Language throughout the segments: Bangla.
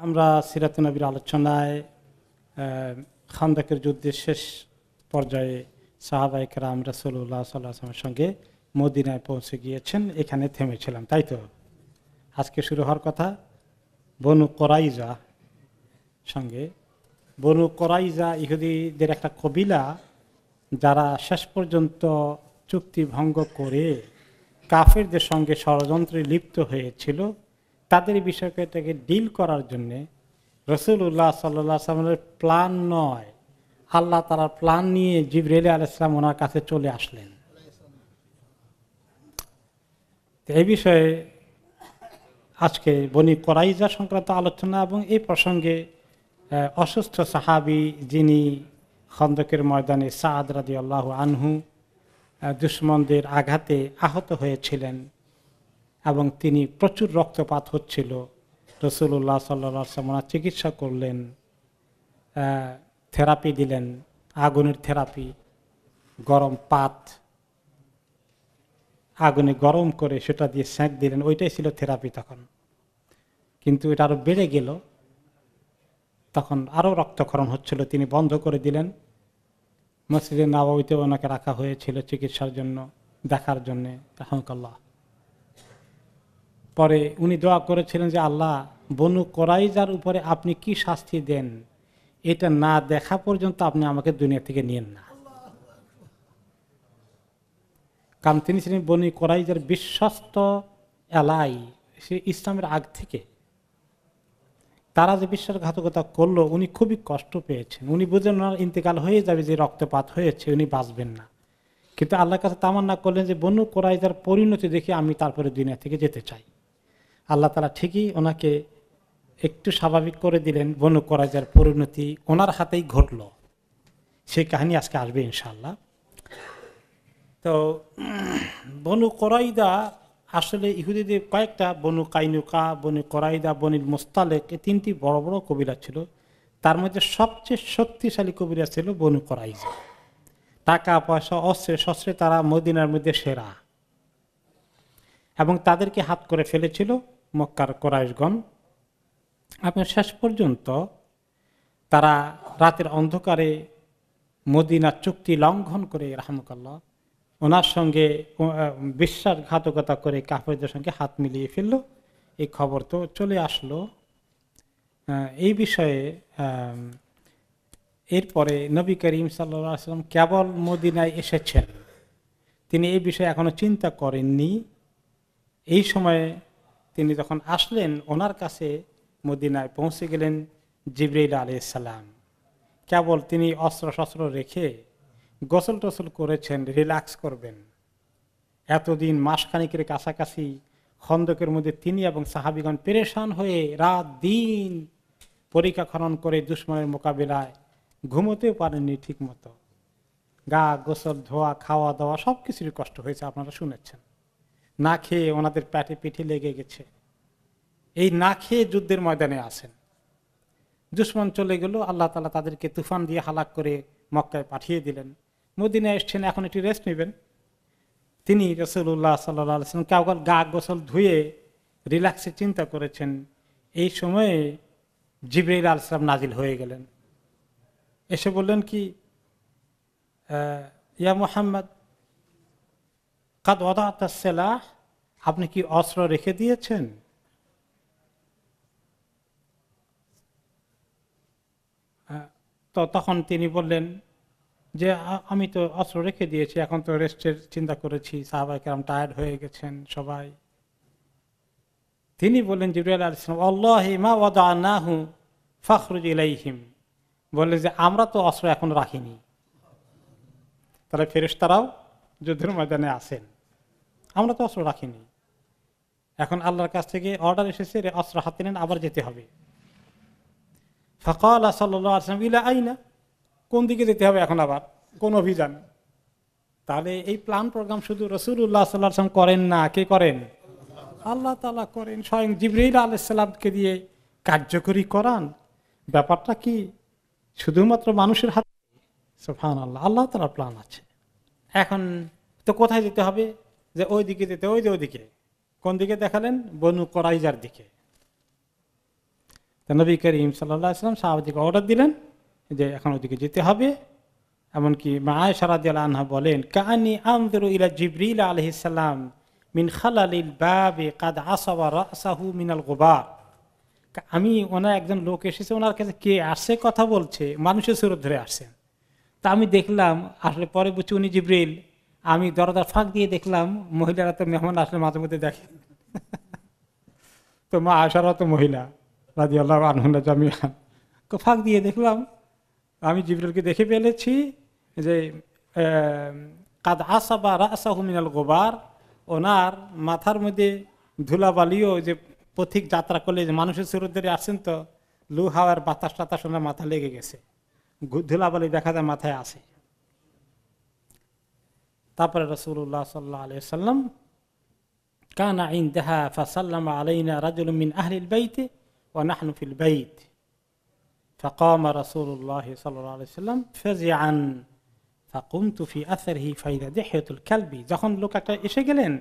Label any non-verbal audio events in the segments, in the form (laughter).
আমরা সিরাত নবীর আলোচনায় খান্দাকের যুদ্ধের শেষ পর্যায়ে সাহাবাইক রাম রসুল্লাহ সাল্লাহামের সঙ্গে মদিনায় পৌঁছে গিয়েছেন, এখানে থেমেছিলাম, তাই তো? আজকে শুরু হওয়ার কথা, বনু করাইজা সঙ্গে। বনু করাইজা ইহুদিদের একটা কবিলা যারা শেষ পর্যন্ত চুক্তি ভঙ্গ করে কাফেরদের সঙ্গে ষড়যন্ত্রে লিপ্ত হয়েছিল তাদের বিষয়টাকে ডিল করার জন্যে রসুল্লাহ সাল্লাহ সাল্লামের প্ল্যান নয়। আল্লাহ তারা প্ল্যান নিয়ে জিবরেল আলাইসলাম ওনার কাছে চলে আসলেন। এই বিষয়ে আজকে বনি করাইজা সংক্রান্ত আলোচনা এবং এই প্রসঙ্গে অসুস্থ সাহাবি যিনি খন্দকের ময়দানে সাদ রাদি আল্লাহ আনহু দুশ্মনদের আঘাতে আহত হয়েছিলেন। এবং তিনি প্রচুর রক্তপাত হচ্ছিল। রসুল্লাহ সাল্লাম ওনার চিকিৎসা করলেন থেরাপি দিলেন, আগুনের থেরাপি, গরম পাত, আগুনে গরম করে সেটা দিয়ে সেঁক দিলেন, ওইটাই ছিল থেরাপি তখন। কিন্তু এটা আরও বেড়ে গেল। তখন আরও রক্তক্ষরণ হচ্ছিল, তিনি বন্ধ করে দিলেন। মসজিদে নবাবিতে ওনাকে রাখা হয়েছিল চিকিৎসার জন্য, দেখার জন্য রহমকাল্লাহ পরে উনি দোয়া করেছিলেন যে, আল্লাহ, বনু কোরাইজার উপরে আপনি কি শাস্তি দেন? এটা না দেখা পর্যন্ত আপনি আমাকে দুনিয়া থেকে নিয়েন না। কারণ তিনি ছিলেন বনি কোরাইজার বিশ্বস্ত এলাই সে ইসলামের আগ থেকে। তারা যে বিশ্বাসঘাতকতা করল, উনি খুবই কষ্ট পেয়েছেন। উনি বুঝেন ওনার ইন্তেকাল হয়ে যাবে যে রক্তপাত হয়েছে, উনি বাঁচবেন না। কিন্তু আল্লাহর কাছে তামান্না করলেন যে, বনু কোরাইজার পরিণতি দেখে আমি তারপরে দুনিয়া থেকে যেতে চাই। আল্লাহ তালা ঠিকই ওনাকে একটু স্বাভাবিক করে দিলেন, বনু কোরাইজার পরিণতি ওনার হাতেই ঘটল। সেই কাহিনী আজকে আসবে ইনশাল্লাহ তো, বনু করাইদা আসলে ইহুদিদের কয়েকটা, বনু কাইনুকা, বনু করাইদা বনিল মোস্তালেক, এই তিনটি বড় বড় কবিরা ছিল। তার মধ্যে সবচেয়ে শক্তিশালী কবিরা ছিল বনু করাইজা। টাকা, পয়সা, অস্ত্রে শস্ত্রে তারা মদিনার মধ্যে সেরা। এবং তাদেরকে হাত করে ফেলেছিল। মক্কার কোরাইশগণ। আপনার শেষ পর্যন্ত তারা রাতের অন্ধকারে মদিনার চুক্তি লঙ্ঘন করে, রাহমকাল্লাহ, ওনার সঙ্গে বিশ্বাসঘাতকতা করে কাফেরদের সঙ্গে হাত মিলিয়ে ফেলল। এই খবর তো চলে আসলো। এই বিষয়ে এরপরে নবী করিম সাল্লাম কেবল মদিনায় এসেছেন। তিনি এই বিষয়ে এখনও চিন্তা করেননি। এই সময়ে তিনি যখন আসলেন, ওনার কাছে মদিনায় পৌঁছে গেলেন জিবরাইল আলাইসাল্লাম কেবল তিনি অস্ত্র শস্ত্র রেখে গোসল টোসল করেছেন, রিল্যাক্স করবেন। এতদিন মাসখানিকের কাছাকাছি খন্দকের মধ্যে তিনি এবং সাহাবিগণ পেরেশান হয়ে রাত দিন পরীক্ষা খনন করে দুশ্মনের মোকাবিলায় ঘুমোতেও পারেননি ঠিক মতো গা, গোসল, ধোয়া খাওয়া দাওয়া সব কিছুরই কষ্ট হয়েছে, আপনারা শুনেছেন। না খেয়ে ওনাদের প্যাটে পিঠে লেগে গেছে। এই না খেয়ে যুদ্ধের ময়দানে আসেন। দুশ্মন চলে গেল, আল্লাহ তালা তাদেরকে তুফান দিয়ে হালাক করে মক্কায় পাঠিয়ে দিলেন। মদিনায় এসছেন, এখন একটু রেস্ট নেবেন। তিনি রসুল্লাহ সাল্লাম কেবল গা গোসল ধুয়ে রিল্যাক্সে চিন্তা করেছেন। এই সময়ে জিবরাইল আলসালাম নাজিল হয়ে গেলেন। এসে বললেন কি ইয়া মোহাম্মদ কাদ সেলাহ আপনি কি অস্ত্র রেখে দিয়েছেন? তো তখন তিনি বললেন যে আমি তো অস্ত্র রেখে দিয়েছি, এখন তো রেস্টের চিন্তা করেছি সাহাবাই কেরাম টায়ার্ড হয়ে গেছেন সবাই। তিনি বললেন ওয়াদানাহু ফখরুজ ইলাইহিম। বললেন যে, আমরা তো অস্ত্র এখন রাখিনি। তাহলে ফেরেশতারাও যুদ্ধের ময়দানে আসেন আমরা তো অস্ত্র রাখিনি। এখন আল্লাহর কাছ থেকে অর্ডার এসেছে অস্ত্র হাতে নেন, আবার যেতে হবে। ফকাল সাল্লাম ইলা আইনা? কোন দিকে যেতে হবে এখন আবার? কোন অভিযান? তাহলে এই প্ল্যান প্রোগ্রাম শুধু রসুল্লাহ সাল্লাম করেন না, কে করেন? আল্লাহ তালা করেন, স্বয়ং জিবরিল আলাইসাল্লামকে দিয়ে কার্যকরী করান। ব্যাপারটা কি? শুধুমাত্র মানুষের হাতে? সোফান আল্লাহ আল্লাহ তালার প্ল্যান আছে। এখন তো কোথায় যেতে হবে? যে ওই দিকে যেতে, ওই যে ওইদিকে কোন দিকে দেখালেন? বনু করাইজার দিকে। নবী করিম সাল্লাহ আসলাম সাহাবাদিকে অর্ডার দিলেন যে এখন ওদিকে যেতে হবে। এমনকি মা সারাদ আনহা বলেন কাহানি আমদুর ইলা জিবরিল আলহিসাল্লাম মিন খালালিল বাবে কাদ আসাবা রাসাহু মিনাল গোবার। আমি ওনার একজন লোক এসেছে, ওনার কাছে কে আসছে, কথা বলছে, মানুষের সুরত ধরে আসছেন। তা আমি দেখলাম, আসলে পরে বুঝছি উনি জিব্রিল। আমি দরজার ফাঁক দিয়ে দেখলাম মহিলারা তো মেহমান আসলে মাঝে মধ্যে দেখে। তো মা আসারও তো মহিলা রাজি আল্লাহ আনহা জামিয়ান ফাঁক দিয়ে দেখলাম, আমি জিব্রিলকে দেখে ফেলেছি যে কাদ আসা বা রাসাহু মিনাল গোবার, ওনার মাথার মধ্যে ধুলাবালিও যে পথিক যাত্রা করলে যে মানুষের সুরত আসছেন তো, লু হাওয়ার বাতাস টাতাস ওনার মাথা লেগে গেছে। ধুলাবালি দেখা যায় মাথায় আসে। তারপরে রসুল্লাহ সাল্লাহ আলিয়া সাল্লাম কানা ইনদাহা ফাসাল্লাম আলাইনা রাজুল মিন আহলিল বাইতে ও নাহনু ফিল বাইত فقام رسول الله صلى الله عليه وسلم فزعا فقمت في اثره فاذا دحيه الكلب যখন লোক একটা এসে গেলেন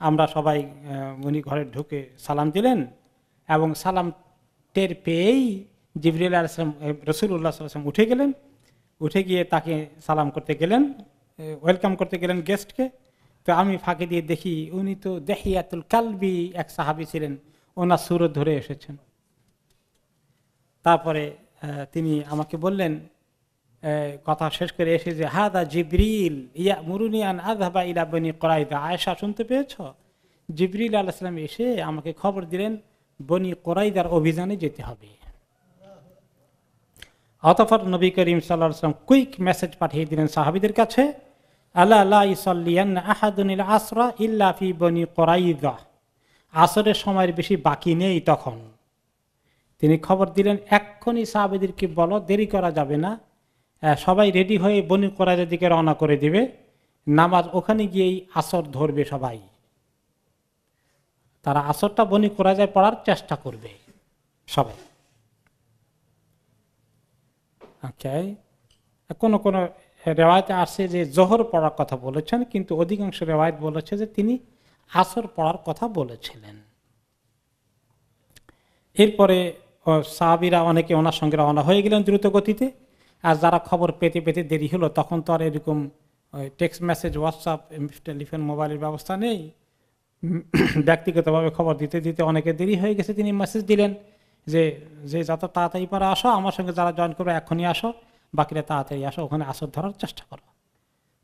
আমরা সবাই উনি ঘরে ঢুকে সালাম দিলেন এবং সালাম টের পেয়েই জিবরিল আলাইসলাম রসুল্লাহ সাল্লাম উঠে গেলেন উঠে গিয়ে তাকে সালাম করতে গেলেন ওয়েলকাম করতে গেলেন গেস্টকে তো আমি ফাঁকে দিয়ে দেখি, উনি তো দেহিয়াতুল কালবি এক সাহাবি ছিলেন, ওনার সুরত ধরে এসেছেন। তারপরে তিনি আমাকে বললেন কথা শেষ করে এসে যে, হাদা জিব্রিল ইয়া মুরুনিয়ান আধাবা ইলা বনি করাইদা। আয়সা শুনতে পেয়েছ? জিবরিল আলাইসলাম এসে আমাকে খবর দিলেন, বনি কোরাইদার অভিযানে যেতে হবে। অতফর নবী করিম সাল্লাহ সাল্লাম কুইক মেসেজ পাঠিয়ে দিলেন সাহাবিদের কাছে। আল্লাহ ইসল্লিয়ান আহাদুনিল আসরা ইল্লা ফি বনি কোরাইদা। আসরের সময়ের বেশি বাকি নেই তখন। তিনি খবর দিলেন, এক্ষুনি সাহাবিদেরকে বলো, দেরি করা যাবে না। সবাই রেডি হয়ে বনি কোরাইদের দিকে রওনা করে দিবে। নামাজ ওখানে গিয়েই আসর ধরবে সবাই। তারা আসরটা বনি কোরাইজায় পড়ার চেষ্টা করবে সবাই। আচ্ছা কোনো কোন রেওয়ায়তে আসছে যে জোহর পড়ার কথা বলেছেন, কিন্তু অধিকাংশ রেওয়ায়ত বলেছে যে তিনি আসর পড়ার কথা বলেছিলেন। এরপরে সাহাবিরা অনেকে ওনার সঙ্গে রওনা হয়ে গেলেন দ্রুত গতিতে, আর যারা খবর পেতে পেতে দেরি হলো, তখন তো আর এরকম টেক্সট মেসেজ হোয়াটসঅ্যাপ টেলিফোন মোবাইলের ব্যবস্থা নেই। (coughs) ব্যক্তিগতভাবে খবর দিতে দিতে অনেকে দেরি হয়ে গেছে, তিনি মেসেজ দিলেন যে যে, যত তাড়াতাড়ি পরে আসো, আমার সঙ্গে যারা জয়েন করবে এখনই আসো। বাকিরা তাড়াতাড়ি আসো, ওখানে আসর ধরার চেষ্টা করো।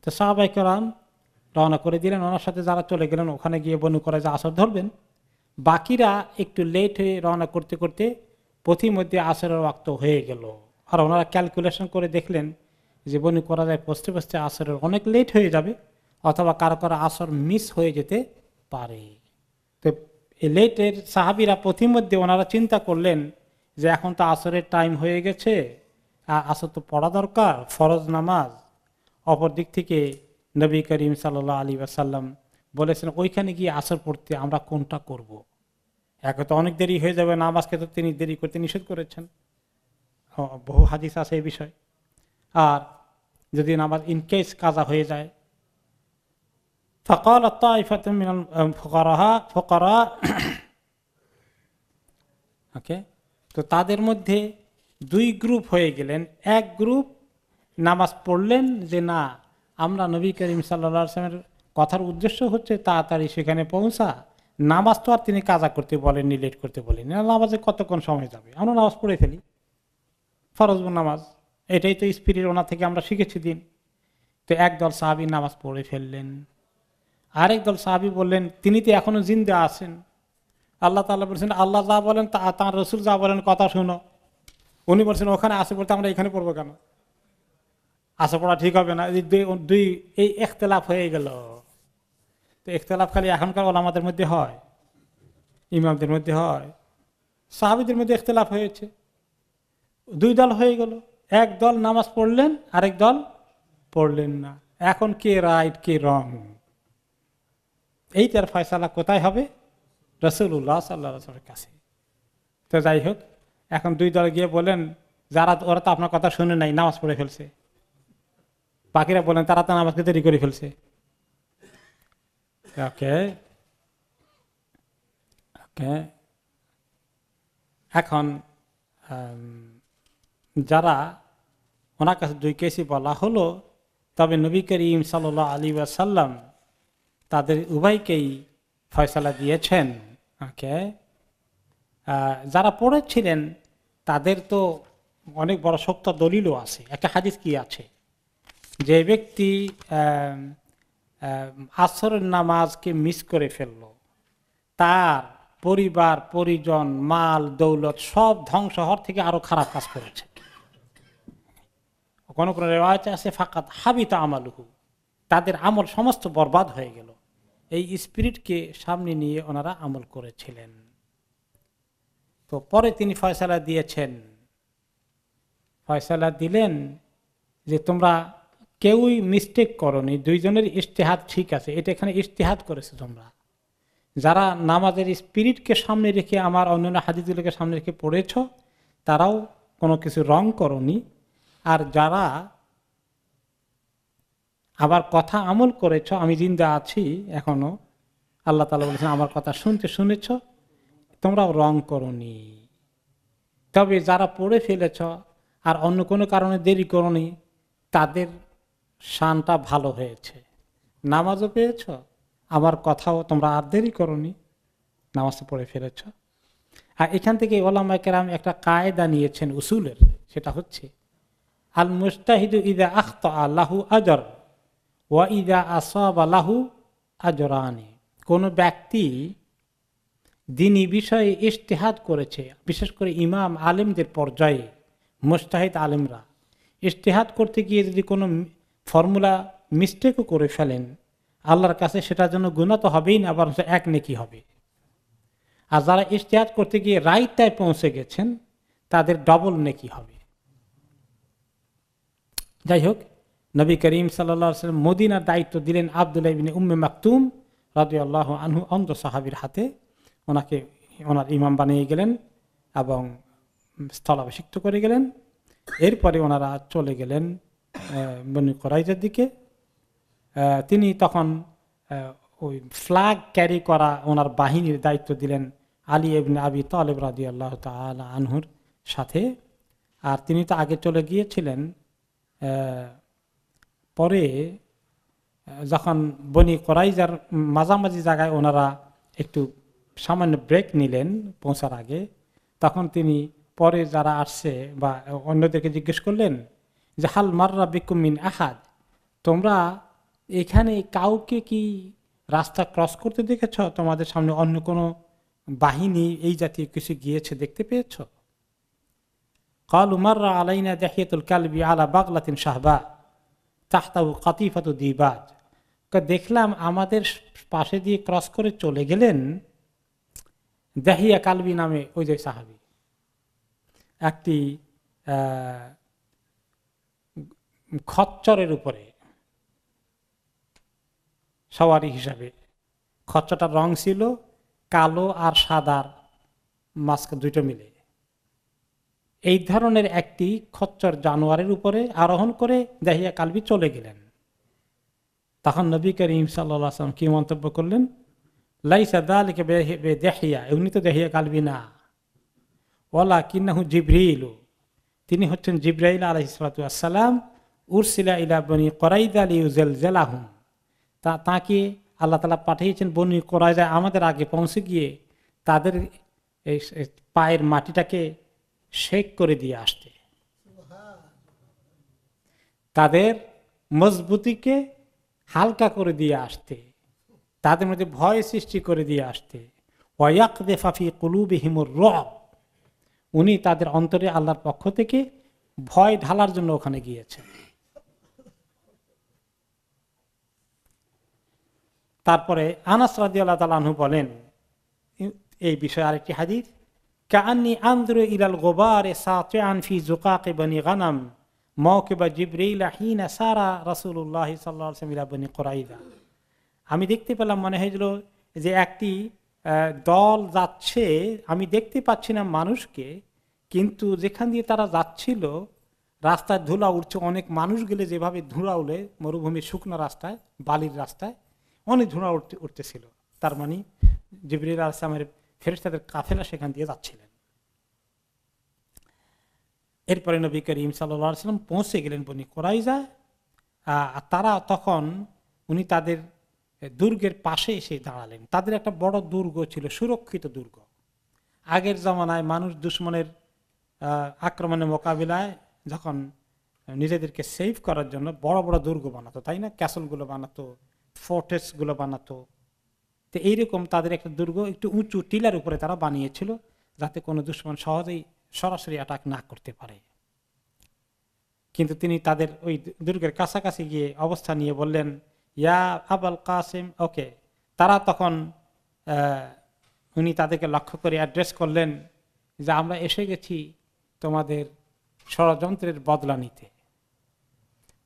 তো সাহাবাই করাম রওনা করে দিলেন, ওনার সাথে যারা চলে গেলেন, ওখানে গিয়ে বনু করে যে আসর ধরবেন। বাকিরা একটু লেট হয়ে রওনা করতে করতে পথিমধ্যে আসরের ওয়াক্ত হয়ে গেল। আর ওনারা ক্যালকুলেশন করে দেখলেন যে বনু করা যায় পস্তে পস্তে আসরের অনেক লেট হয়ে যাবে, অথবা কারও কারও আসর মিস হয়ে যেতে পারে। তো এই লেটের সাহাবিরা পথিমধ্যে ওনারা চিন্তা করলেন যে এখন তো আসরের টাইম হয়ে গেছে আসর তো পড়া দরকার, ফরজ নামাজ। অপর দিক থেকে নবী করিম সাল্লাহ আলী আসাল্লাম বলেছেন, ওইখানে গিয়ে আসর পড়তে আমরা কোনটা করব। এক তো অনেক দেরি হয়ে যাবে, নামাজকে তো তিনি দেরি করতে নিষেধ করেছেন। বহু হাদিস আছে এই বিষয়। আর যদি নামাজ ইনকেস কাজা হয়ে যায়, ফকল ফকরা, ওকে? তো তাদের মধ্যে দুই গ্রুপ হয়ে গেলেন। এক গ্রুপ নামাজ পড়লেন যে, না, আমরা নবী করিম সাল্লামের কথার উদ্দেশ্য হচ্ছে তাড়াতাড়ি সেখানে পৌঁছা। নামাজ তো আর তিনি কাজা করতে বলেননি, লেট করতে বলেন নামাজে কতক্ষণ সময় যাবে? আমরা নামাজ পড়ে ফেলি। ফরজ নামাজ। এটাই তো স্পিরিট ওনা থেকে আমরা শিখেছি দিন। তো একদল সাহাবি নামাজ পড়ে ফেললেন। আরেক দল সাহাবি বললেন, তিনি তো এখনও জিন্দা আছেন। আল্লাহ তাল্লাহ বলছেন, আল্লাহ যা বলেন তা, তাঁর রসুল যা বলেন, কথা শুনো। উনি বলছেন, ওখানে আসে পড়তে আমরা এখানে পড়ব কেন? আসা পড়া ঠিক হবে না। দুই এই একতলাফ হয়ে গেল। তো একতলাফ খালি এখনকার আমাদের মধ্যে হয়, ইমামদের মধ্যে হয়, সাহাবিদের মধ্যে এখতলাফ হয়েছে। দুই দল হয়ে গেল, এক দল নামাজ পড়লেন, আরেক দল পড়লেন না। এখন কে রাইট কে রং এইটার ফয়সালা কোথায় হবে? রসুল্লাহ সাল্লাহ কাছে। তো যাই হোক এখন দুই দল গিয়ে বলেন, যারা, ওরা তো আপনার কথা শুনে নাই, নামাজ পড়ে ফেলছে। বাকিরা বলেন, তারা তো নামাজকে দেরি করে ফেলছে। ওকে। ওকে। এখন যারা ওনার কাছে দুই কেসি বলা হলো, তবে নবী করিম সাল আলী ওয়াসাল্লাম তাদের উভয়কেই ফয়সলা দিয়েছেন। ওকে। যারা পড়েছিলেন তাদের তো অনেক বড় শক্ত দলিলও আছে। একটা হাদিস কি আছে? যে ব্যক্তি আসরের নামাজকে মিস করে ফেলল। তার পরিবার, পরিজন, মাল, দৌলত সব ধ্বংস হওয়ার থেকে আরও খারাপ কাজ করেছে। কোনো কোনো রেওয়াজ আছে, ফাঁকাত হাবিতা আমালুহু। তাদের আমল সমস্ত বরবাদ হয়ে গেল। এই স্পিরিটকে সামনে নিয়ে ওনারা আমল করেছিলেন। তো পরে তিনি ফয়সালা দিয়েছেন। ফয়সালা দিলেন যে, তোমরা কেউই মিস্টেক করনি, দুইজনের ইশতেহাত ঠিক আছে, এটা এখানে ইশতেহাত করেছে তোমরা। যারা নামাজের স্পিরিটকে সামনে রেখে আমার অন্যান্য হাদিদুলকে সামনে রেখে পড়েছ, তারাও কোনো কিছু রং করনি। আর যারা আবার কথা আমল করেছ, আমি জিন্দা আছি এখনও, আল্লাহ তালা বলেছেন, আমার কথা শুনতে শুনেছ তোমরাও রং করনি। তবে যারা পড়ে ফেলেছ আর অন্য কোনো কারণে দেরি করনি, তাদের শানটা ভালো হয়েছে। নামাজও পেয়েছ আমার কথাও তোমরা আর দেরি করনি, নামাজটা পড়ে ফেলেছ। আর এখান থেকে ওলামা কেরাম একটা কায়দা নিয়েছেন উসুলের, সেটা হচ্ছে আল মুস্তাহিদু ইদা আখত আল্লাহু আজর, ওয়া ইদা আসব আল্লাহু আজরানি। কোনো ব্যক্তি দিনী বিষয়ে ইশতেহাদ করেছে, বিশেষ করে ইমাম আলেমদের পর্যায়ে, মোস্তাহিদ আলেমরা। ইশতেহাদ করতে গিয়ে যদি কোনো ফর্মুলা মিস্টেকও করে ফেলেন, আল্লাহর কাছে সেটার জন্য গুণা তো হবেই না আবার এক নেকি হবে। আর যারা ইশতেহাদ করতে গিয়ে রাইটায় পৌঁছে গেছেন, তাদের ডবল নেকি হবে। যাই হোক, নবী করিম সাল্লাম মদিনার দায়িত্ব দিলেন আবদুল্লাহ ইবিন উম্মে মাকতুম রাজু আল্লাহ আনহু অন্ধ সাহাবির হাতে। ওনাকে, ওনার ইমাম বানিয়ে গেলেন এবং স্থলাভিষিক্ত করে গেলেন। এরপরে ওনারা চলে গেলেন বনি করাইজের দিকে। তিনি তখন ওই ফ্ল্যাগ ক্যারি করা ওনার বাহিনীর দায়িত্ব দিলেন আলী এবনে আবি তালেব রাজি আল্লাহ তালা আনহুর সাথে। আর তিনি তো আগে চলে গিয়েছিলেন পরে যখন বনি করাইজার মাঝামাঝি জায়গায় ওনারা একটু সামান্য ব্রেক নিলেন পৌঁছার আগে, তখন তিনি পরে যারা আসছে বা অন্যদেরকে জিজ্ঞেস করলেন যে, হাল মাররা বিকুমিন আহাদ? তোমরা এখানে কাউকে কি রাস্তা ক্রস করতে দেখেছ? তোমাদের সামনে অন্য কোনো বাহিনী এই জাতীয় কিছু গিয়েছে দেখতে পেয়েছ? কাল উমাররা আলাইনা দেখিয়াতুল কালবি আলা বাগলাতিন শাহবা তাহতাউ কাতিফাতু দিবাজ। দেখলাম আমাদের পাশে দিয়ে ক্রস করে চলে গেলেন দেহিয়া কালবি নামে ওই যে সাহাবি। একটি খচ্চরের উপরে, সওয়ারি হিসাবে। খচ্চটার রং ছিল কালো আর সাদার মাস্ক দুটো মিলে। এই ধরনের একটি খচ্চর জানোয়ারের উপরে আরোহণ করে দেহিয়া কালবি চলে গেলেন। তখন নবী করিম সাল্লাম কি মন্তব্য করলেন? লাইসা দালিকে দেহিয়া এমনি তো দেহিয়া কালবি না ওলা কিন্নাহু জিব্রিল তিনি হচ্ছেন জিব্রাইল আলহিসাল্লাম উরসিলা ইলা বনি করাইদ আলী উজেল জেলাহুম তা তাকে আল্লাহ তালা পাঠিয়েছেন বনি করাইদা আমাদের আগে পৌঁছে গিয়ে তাদের এই পায়ের মাটিটাকে শেক করে দিয়ে আসতে। তাদের মজবুতিকে হালকা করে দিয়ে আসতে। তাদের মধ্যে ভয় সৃষ্টি করে দিয়ে আসতে। ওয়াক দেফাফি কুলুবিহিমুর রব উনি তাদের অন্তরে আল্লাহর পক্ষ থেকে ভয় ঢালার জন্য ওখানে গিয়েছেন। তারপরে আনাস রাজি আল্লাহ বলেন, এই বিষয়ে আরেকটি হাদিস কান্নি আন্দ্র ইলাল গোবার আনফি জোকাকে বনি গানাম মৌকেবা জিব্রাইলা হিনা সারা রাসুল্লাহ সাল্লাহ বনি কোরাইদা। আমি দেখতে পেলাম মনে হয়েছিল যে একটি দল যাচ্ছে, আমি দেখতে পাচ্ছি না মানুষকে, কিন্তু যেখান দিয়ে তারা যাচ্ছিল, রাস্তায় ধুলা উঠছে অনেক মানুষ গেলে যেভাবে ধুলা উঠে মরুভূমির শুকনো রাস্তায়, বালির রাস্তায়, অনেক ধুলা উঠতে উঠতেছিল তার মানে জিবরিল আসলামের ফেরেস্তাদের কাফেলা সেখান দিয়ে যাচ্ছিলেন। এরপরে নবী করিম সাল্লাম পৌঁছে গেলেন বনি কোরাইজায় আর তারা তখন উনি তাদের দুর্গের পাশে এসে দাঁড়ালেন। তাদের একটা বড় দুর্গ ছিল, সুরক্ষিত দুর্গ। আগের জমানায় মানুষ দুশ্মনের আক্রমণের মোকাবিলায় যখন নিজেদেরকে সেভ করার জন্য বড় বড় দুর্গ বানাতো, তাই না? ক্যাসলগুলো বানাতো ফোর্টেসগুলো বানাতো। তো এইরকম তাদের একটা দুর্গ একটু উঁচু টিলার উপরে তারা বানিয়েছিল, যাতে কোনো দুশ্মন সহজেই সরাসরি অ্যাটাক না করতে পারে। কিন্তু তিনি তাদের ওই দুর্গের কাছাকাছি গিয়ে অবস্থা নিয়ে বললেন ইয়া আবাল কাসিম, ওকে। তারা তখন উনি তাদেরকে লক্ষ্য করে অ্যাড্রেস করলেন যে আমরা এসে গেছি তোমাদের ষড়যন্ত্রের বদলা নিতে।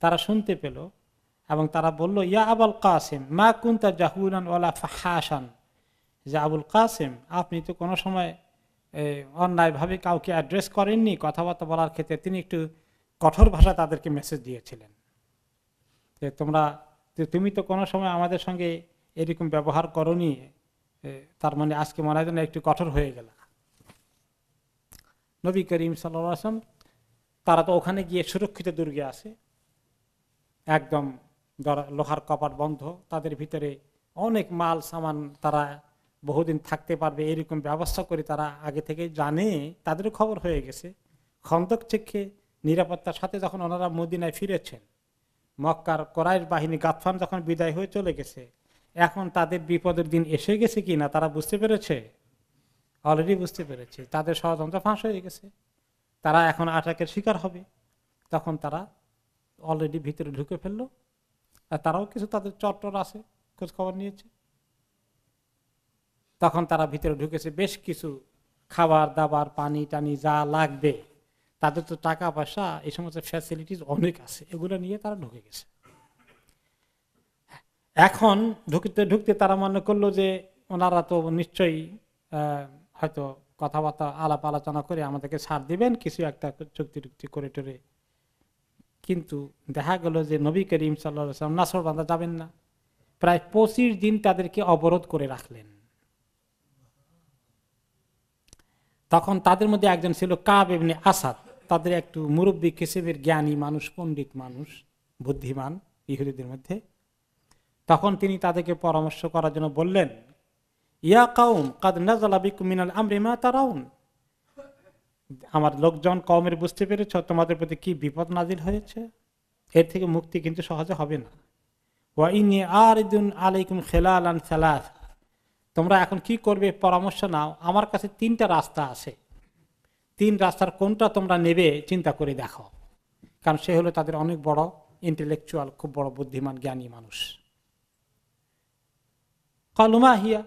তারা শুনতে পেল এবং তারা বলল, ইয়া আবুল কাসিম, মা কুন্তা জাহুরান ওলা ফাহাসান যে আবুল কাসিম, আপনি তো কোনো সময় অন্যায়ভাবে কাউকে অ্যাড্রেস করেননি, কথাবার্তা বলার ক্ষেত্রে তিনি একটু কঠোর ভাষা তাদেরকে মেসেজ দিয়েছিলেন। যে তোমরা তুমি তো কোনো সময় আমাদের সঙ্গে এরকম ব্যবহার করনি তার মানে আজকে মনে হয় একটু কঠোর হয়ে গেল। নবী করিম সাল্লাম তারা তো ওখানে গিয়ে সুরক্ষিত দুর্গে আছে। একদম লোহার কপাট বন্ধ, তাদের ভিতরে অনেক মাল সামান তারা বহুদিন থাকতে পারবে, এরকম ব্যবস্থা করে তারা আগে থেকে জানে, তাদেরও খবর হয়ে গেছে। খন্দক চেখে নিরাপত্তার সাথে যখন ওনারা মদিনায় ফিরেছেন মক্কার করাইশ বাহিনী গাতফান যখন বিদায় হয়ে চলে গেছে, এখন তাদের বিপদের দিন এসে গেছে কি না তারা বুঝতে পেরেছে? অলরেডি বুঝতে পেরেছে। তাদের ষড়যন্ত্র ফাঁস হয়ে গেছে। তারা এখন আটাকের শিকার হবে। তখন তারা অলরেডি ভিতরে ঢুকে ফেলল। আর তারাও কিছু তাদের চট্টর আছে খোঁজ খবর নিয়েছে। তখন তারা ভিতরে ঢুকেছে। বেশ কিছু খাবার, দাবার, পানি, টানি যা লাগবে। তাদের তো টাকা, পয়সা, এই সমস্ত ফ্যাসিলিটিস অনেক আছে। এগুলো নিয়ে তারা ঢুকে গেছে। এখন ঢুকতে ঢুকতে তারা মনে করল যে ওনারা তো নিশ্চয়ই হয়তো কথাবার্তা আলাপ আলোচনা করে আমাদেরকে ছাড় দিবেন, কিছু একটা চুক্তি টুক্তি করে টরে। কিন্তু দেখা গেল যে নবী করিম সাল্লাম নাসর বান্ধা যাবেন না। প্রায় পঁচিশ দিন তাদেরকে অবরোধ করে রাখলেন। তখন তাদের মধ্যে একজন ছিল কাব এমনি আসাদ। তাদের একটু মুরব্বী কিসেবের জ্ঞানী মানুষ, পণ্ডিত মানুষ, বুদ্ধিমান ইহুদিদের মধ্যে। তখন তিনি তাদেরকে পরামর্শ করার জন্য বললেন, ইয়া কাউম, কাদ তারাউন। আমার লোকজন কমের বুঝতে পেরেছ তোমাদের প্রতি কি বিপদ নাজিল হয়েছে? এর থেকে মুক্তি কিন্তু সহজে হবে না। ওয়াইনি আরিদুন আলাইকুম খেলাফ তোমরা এখন কি করবে? পরামর্শ নাও। আমার কাছে তিনটা রাস্তা আছে। তিন রাস্তার কোনটা তোমরা নেবে, চিন্তা করে দেখো। কারণ সে হলো তাদের অনেক বড় ইন্টেলেকচুয়াল খুব বড় বুদ্ধিমান, জ্ঞানী মানুষ। কলুমা হিয়া,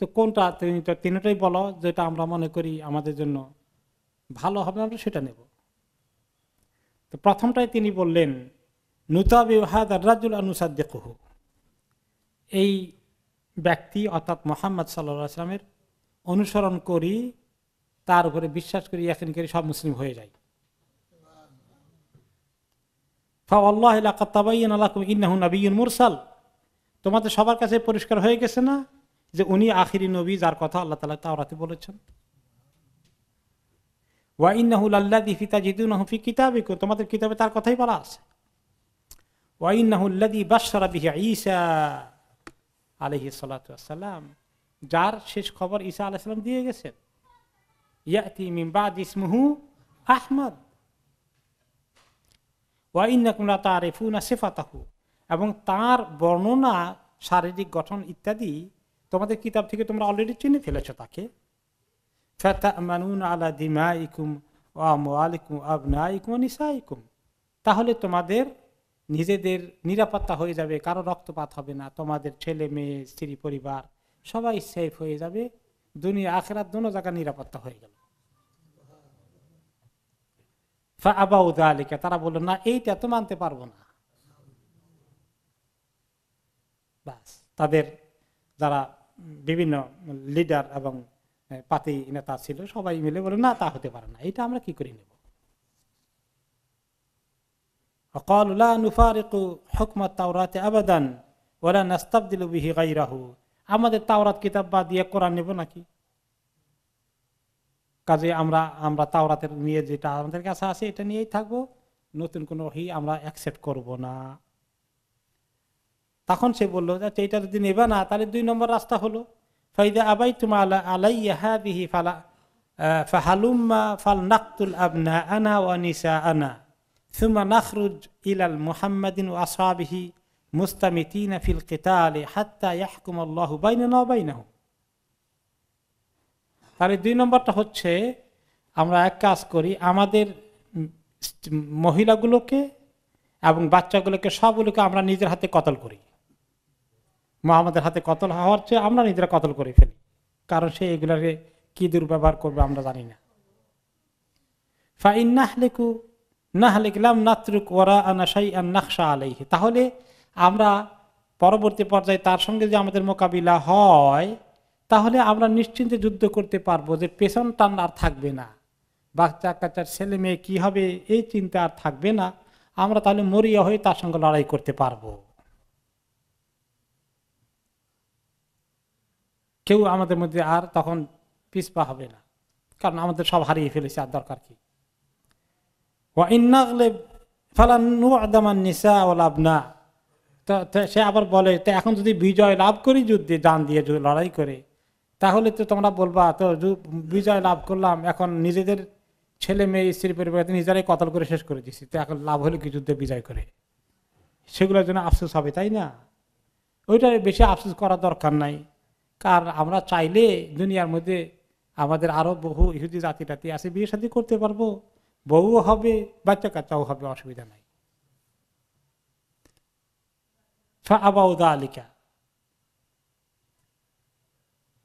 তো কোনটা তুমি তো তিনটাই বলো, যেটা আমরা মনে করি আমাদের জন্য ভালো হবে, আমরা সেটা নেব। তো প্রথমটাই তিনি বললেন নুতাবিহাদুল আনুসাদ্দেকুহু। এই ব্যক্তি, অর্থাৎ মোহাম্মদ সাল্লা আসলামের অনুসরণ করি তার উপরে বিশ্বাস করি এখন করি, সব মুসলিম হয়ে যায়। মুরসাল। তোমাদের সবার কাছে পরিষ্কার হয়ে গেছে না যে উনি আখিরি নবী যার কথা আল্লাহ তালা তাওরাতে বলেছেন? তোমাদের কিতাবে তার কথাই বলা আছে। আলহি সালাম যার শেষ খবর ঈসা আলাহিসাম দিয়ে গেছেন। ইয়াতি মিমবাদ ইসমুহু আহমদ ওয়াইনাকুমরা তারিফুনা সেফাতাহু এবং তার বর্ণনা, শারীরিক গঠন ইত্যাদি তোমাদের কিতাব থেকে তোমরা অলরেডি চিনে ফেলেছ তাকে। আলা দিমাইকুম ওয়ালিকুম আবনাইকুম নিসাইকুম। তাহলে তোমাদের নিজেদের নিরাপত্তা হয়ে যাবে, কারও রক্তপাত হবে না, তোমাদের ছেলে, মেয়ে, স্ত্রী, পরিবার সবাই সেফ হয়ে যাবে। দুনিয়া, আখেরাত দোনো জায়গা নিরাপত্তা হয়ে গেল। তারা বলল, না, এইটা তো মানতে পারব না। তাদের যারা বিভিন্ন লিডার এবং পাতি নেতা ছিল, সবাই মিলে বলে না, তা হতে পারে না, এটা আমরা কি করে নেব? আবাদান ওরা নাস্তাবদিল বিহি গাইরাহু আমাদের তাওরাত কিতাব বা দিয়ে কোরআন নেব নাকি? কাজে আমরা আমরা তাওরাতের নিয়ে যেটা আমাদের কাছে আছে, এটা নিয়েই থাকব। নতুন কোনো হি আমরা অ্যাকসেপ্ট করব না। তখন সে বলল যে আচ্ছা, এটা যদি নেবে না, তাহলে দুই নম্বর রাস্তা হলো, ফাইদা আবাই তুমা আলা আলাই হাদিহি ফালা ফাহালুম্মা ফাল নাকতুল আবনা আনা ওয়ানিসা আনা সুমা নাখরুজ ইলাল মুহাম্মাদিন ওয়াসাবিহি মুস্তামিতিনা ফিল কেতালে হাত্তা ইয়াহকুম আল্লাহ বাইনে না তাহলে দুই নম্বরটা হচ্ছে, আমরা এক কাজ করি, আমাদের মহিলাগুলোকে এবং বাচ্চাগুলোকে সবগুলোকে আমরা নিজের হাতে কতল করি। মোহাম্মদের হাতে কতল হওয়ার চেয়ে আমরা নিজেরা কতল করে ফেলি। কারণ সে এগুলাকে কি দুর্ব্যবহার করবে আমরা জানি না। ফাইন নাহলেকু গেলাম নাত্রুক ওরা আনাশাই আর নাকশা আলাই তাহলে আমরা পরবর্তী পর্যায়ে তার সঙ্গে যে আমাদের মোকাবিলা হয়, তাহলে আমরা নিশ্চিন্তে যুদ্ধ করতে পারব যে পেছন টান আর থাকবে না। বাচ্চা কাচ্চার ছেলে মেয়ে কি হবে, এই চিন্তা আর থাকবে না। আমরা তাহলে মরিয়া হয়ে তার সঙ্গে লড়াই করতে পারব। কেউ আমাদের মধ্যে আর তখন পিসপা হবে না, কারণ আমাদের সব হারিয়ে ফেলেছে, আর দরকার কি? সে আবার বলে, তো এখন যদি বিজয় লাভ করি যুদ্ধে যান দিয়ে লড়াই করে, তাহলে তো তোমরা বলবা, তো বিজয় লাভ করলাম, এখন নিজেদের ছেলে মেয়ে, স্ত্রী পরিবার নিজেরাই কতল করে শেষ করে দিচ্ছি তো এখন লাভ হলে কি যুদ্ধে বিজয় করে? সেগুলোর জন্য আফসোস হবে, তাই না? ওইটা বেশি আফসোস করার দরকার নাই। কার, আমরা চাইলে দুনিয়ার মধ্যে আমাদের আরও বহু ইহুদি জাতি টাতি আছে, বিয়ে সাথে করতে পারব বউ হবে বাচ্চা কাচ্চাও হবে, অসুবিধা নাই।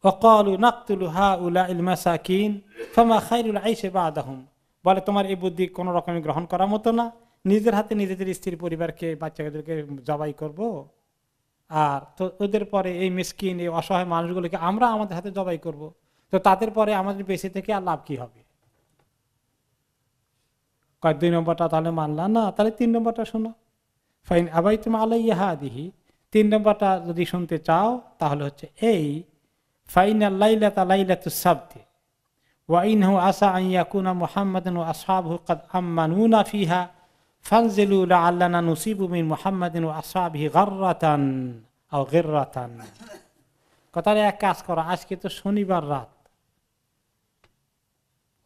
অকালু নাকতুলু হা উলা ইল মাসাকিন ফামা খাইরুল আইসে বাদাহুম বলে, তোমার এই বুদ্ধি কোন রকমে গ্রহণ করার মতো না। নিজের হাতে নিজেদের স্ত্রী পরিবারকে, বাচ্চাদেরকে জবাই করব। আর তো ওদের পরে এই মিসকিন, এই অসহায় মানুষগুলোকে আমরা আমাদের হাতে জবাই করব। তো তাদের পরে আমাদের বেঁচে থেকে আর লাভ কি হবে? কয়, দুই নম্বরটা তাহলে মানলা না। তাহলে তিন নম্বরটা শোনো। ফাইন আবাই তুমি আলাইহা দিহি তিন নম্বরটা যদি শুনতে চাও, তাহলে হচ্ছে এই ফাইন আল্লাইলাত আলাইলাতু সাবতে ওয়াইনহু আসা আইয়াকুনা মুহাম্মাদান ওয়া আসহাবহু قد আমানুনা ফিহা, ফানজিলু লাআল্লানা নুসিবু মিন মুহাম্মাদিন ওয়া আসহাবিহি গাররাতান, আও গিররাতান। কথাটা এক কাজ করো, আজকে তো শনিবার রাত।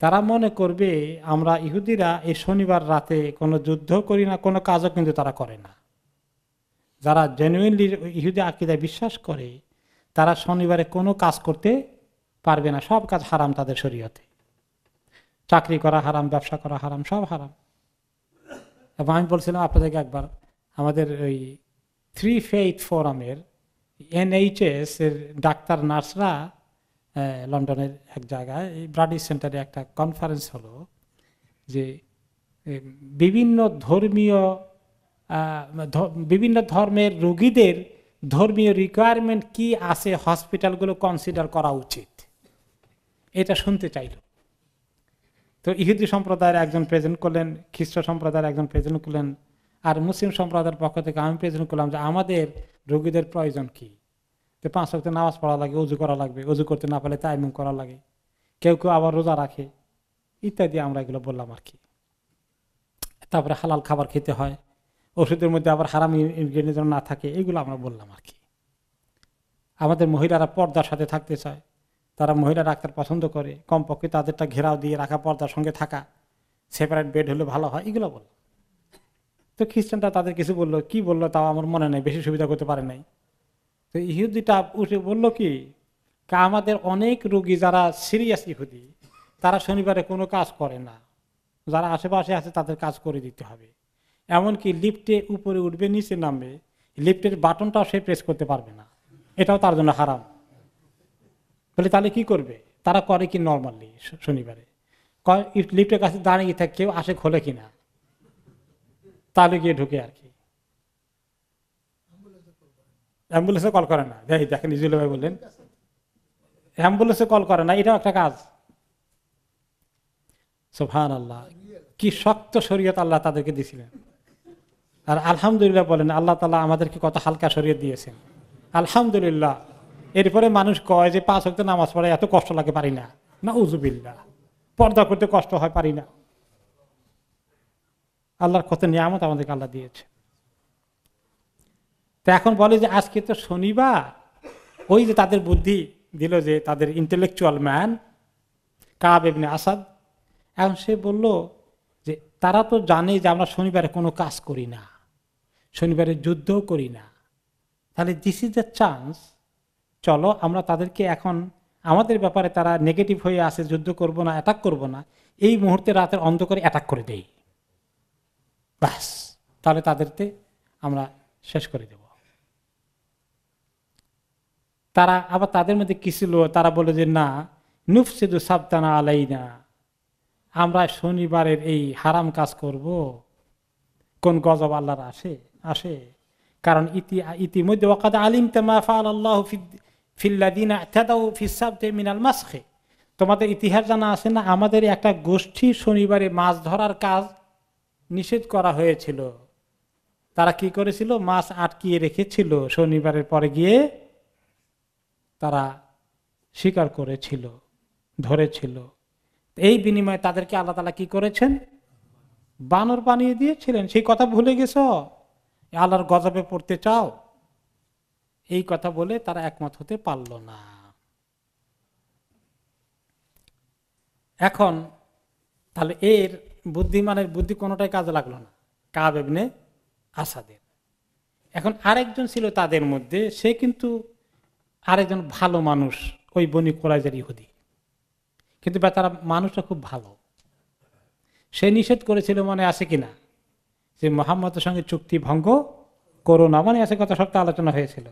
তারা মনে করবে, আমরা ইহুদিরা এই শনিবার রাতে কোনো যুদ্ধ করি না, কোনো কাজও কিন্তু তারা করে না। যারা জেনুইনলি ইহুদি আকিদায় বিশ্বাস করে, তারা শনিবারে কোনো কাজ করতে পারবে না, সব কাজ হারাম তাদের শরীয়তে। চাকরি করা হারাম, ব্যবসা করা হারাম, সব হারাম। এবং আমি বলছিলাম আপনাদেরকে একবার, আমাদের ওই থ্রি ফেইথ ফোরামের এনএইচএস এর ডাক্তার, নার্সরা লন্ডনের এক জায়গায়। এই ব্রাডি সেন্টারে একটা কনফারেন্স হলো যে বিভিন্ন ধর্মীয় বিভিন্ন ধর্মের রোগীদের ধর্মীয় রিকোয়ারমেন্ট কি আছে হসপিটালগুলো কনসিডার করা উচিত। এটা শুনতে চাইল। তো ইহুদি সম্প্রদায়ের একজন প্রেজেন্ট করলেন, খ্রিস্ট সম্প্রদায়ের একজন প্রেজেন্ট করলেন, আর মুসলিম সম্প্রদায়ের পক্ষ থেকে আমি প্রেজেন্ট করলাম যে আমাদের রোগীদের প্রয়োজন কি? তো পাঁচ ওয়াক্ত নামাজ পড়া লাগে উজু করা লাগবে উজু করতে না পারলে তাইমিং করা লাগে, কেউ কেউ আবার রোজা রাখে, ইত্যাদি আমরা এগুলো বললাম আর কি। তারপরে হালাল খাবার খেতে হয়, ওষুধের মধ্যে আবার হারাম ইনগ্রেডিয়েন্ট না থাকে, এগুলো আমরা বললাম আর কি। আমাদের মহিলারা পর্দার সাথে থাকতে চায়, তারা মহিলা ডাক্তার পছন্দ করে, কমপক্ষে তাদেরটা ঘেরাও দিয়ে রাখা, পর্দার সঙ্গে থাকা সেপারেট বেড হলে ভালো হয়, এগুলো বলল তো খ্রিস্টানরা তাদের কিছু বলল, কি বলল তাও আমার মনে নেই, বেশি সুবিধা করতে পারে নাই। তো ইহুদিটা উঠে বলল কি আমাদের অনেক রোগী যারা সিরিয়াস ইহুদি, তারা শনিবারে কোনো কাজ করে না। যারা আশেপাশে আছে তাদের কাজ করে দিতে হবে। এমনকি লিফটে উপরে উঠবে, নিচে নামবে, লিফটের বাটনটাও সে প্রেস করতে পারবে না। এটাও তার জন্য হারাম। বলে, তাহলে কি করবে? তারা করে কি নর্মালি শনিবারে? লিফটের কাছে দাঁড়িয়ে থাকে, কেউ আসে খোলে কিনা? তাহলে গিয়ে ঢুকে আর কি। অ্যাম্বুলেন্সে কল করে না। যাই দেখেন ইজুল ভাই বললেন। অ্যাম্বুলেন্সে কল করে না, এটাও একটা কাজ। সোফান আল্লাহ কি শক্ত শরীয়ত আল্লাহ তাদেরকে দিয়েছিলেন। আর আলহামদুলিল্লাহ বলেন, আল্লাহ তালা আমাদেরকে কত হালকা শরীয়ত দিয়েছেন। আলহামদুলিল্লাহ, এরপরে মানুষ কয় যে পাঁচ হক্ত নামাজ পড়ে এত কষ্ট লাগে, পারি না। না উজুবিল্লা পর্দা করতে কষ্ট হয়, পারি না। আল্লাহর কত নিয়ামত আমাদেরকে আল্লাহ দিয়েছে তো এখন বলে যে আজকে তো শনিবার। ওই যে তাদের বুদ্ধি দিল যে তাদের ইন্টেলেকচুয়াল ম্যান কাব এমনি আসাদ। এখন সে বলল যে, তারা তো জানে যে আমরা শনিবারে কোনো কাজ করি না, শনিবারে যুদ্ধও করি না। তাহলে দিস ইজ দ্য চান্স চলো আমরা তাদেরকে এখন, আমাদের ব্যাপারে তারা নেগেটিভ হয়ে আসে যুদ্ধ করব না অ্যাটাক করব না, এই মুহূর্তে রাতের অন্ধকারে অ্যাটাক করে দেই। ব্যাস, তাহলে তাদেরকে আমরা শেষ করে দেব। তারা আবার তাদের মধ্যে কি ছিল তারা বলে যে, না, নুফসিদু সাবতানা আলাই না আমরা শনিবারের এই হারাম কাজ করব। কোন গজব আল্লাহর আসে আসে? কারণ ইতি, ইতিমধ্যে ওকাদ আলিম তেমা ফাল আল্লাহ ফিল্লাদিনা মিনাল তোমাদের ইতিহাস জানা আছে না? আমাদের একটা গোষ্ঠী শনিবারে মাছ ধরার কাজ নিষেধ করা হয়েছিল। তারা কি করেছিল? মাছ আটকিয়ে রেখেছিল শনিবারের পরে গিয়ে তারা স্বীকার করেছিল, ধরেছিল। এই বিনিময়ে তাদেরকে আল্লাহ তালা কি করেছেন? বানর বানিয়ে দিয়েছিলেন। সেই কথা ভুলে গেছ? আল্লাহর গজবে পড়তে চাও? এই কথা বলে তারা একমত হতে পারল না। এখন তাহলে এর বুদ্ধিমানের বুদ্ধি কোনোটাই কাজে লাগল না। কাব আসাদের। এখন আরেকজন ছিল তাদের মধ্যে, সে কিন্তু আরেকজন ভালো মানুষ ওই বনি কোরাইজের ইহুদি। কিন্তু তারা মানুষটা খুব ভালো। সে নিষেধ করেছিল মনে আছে কিনা? যে মোহাম্মদের সঙ্গে চুক্তি ভঙ্গ করো না মানে আছে কথা সপ্তাহ আলোচনা হয়েছিল।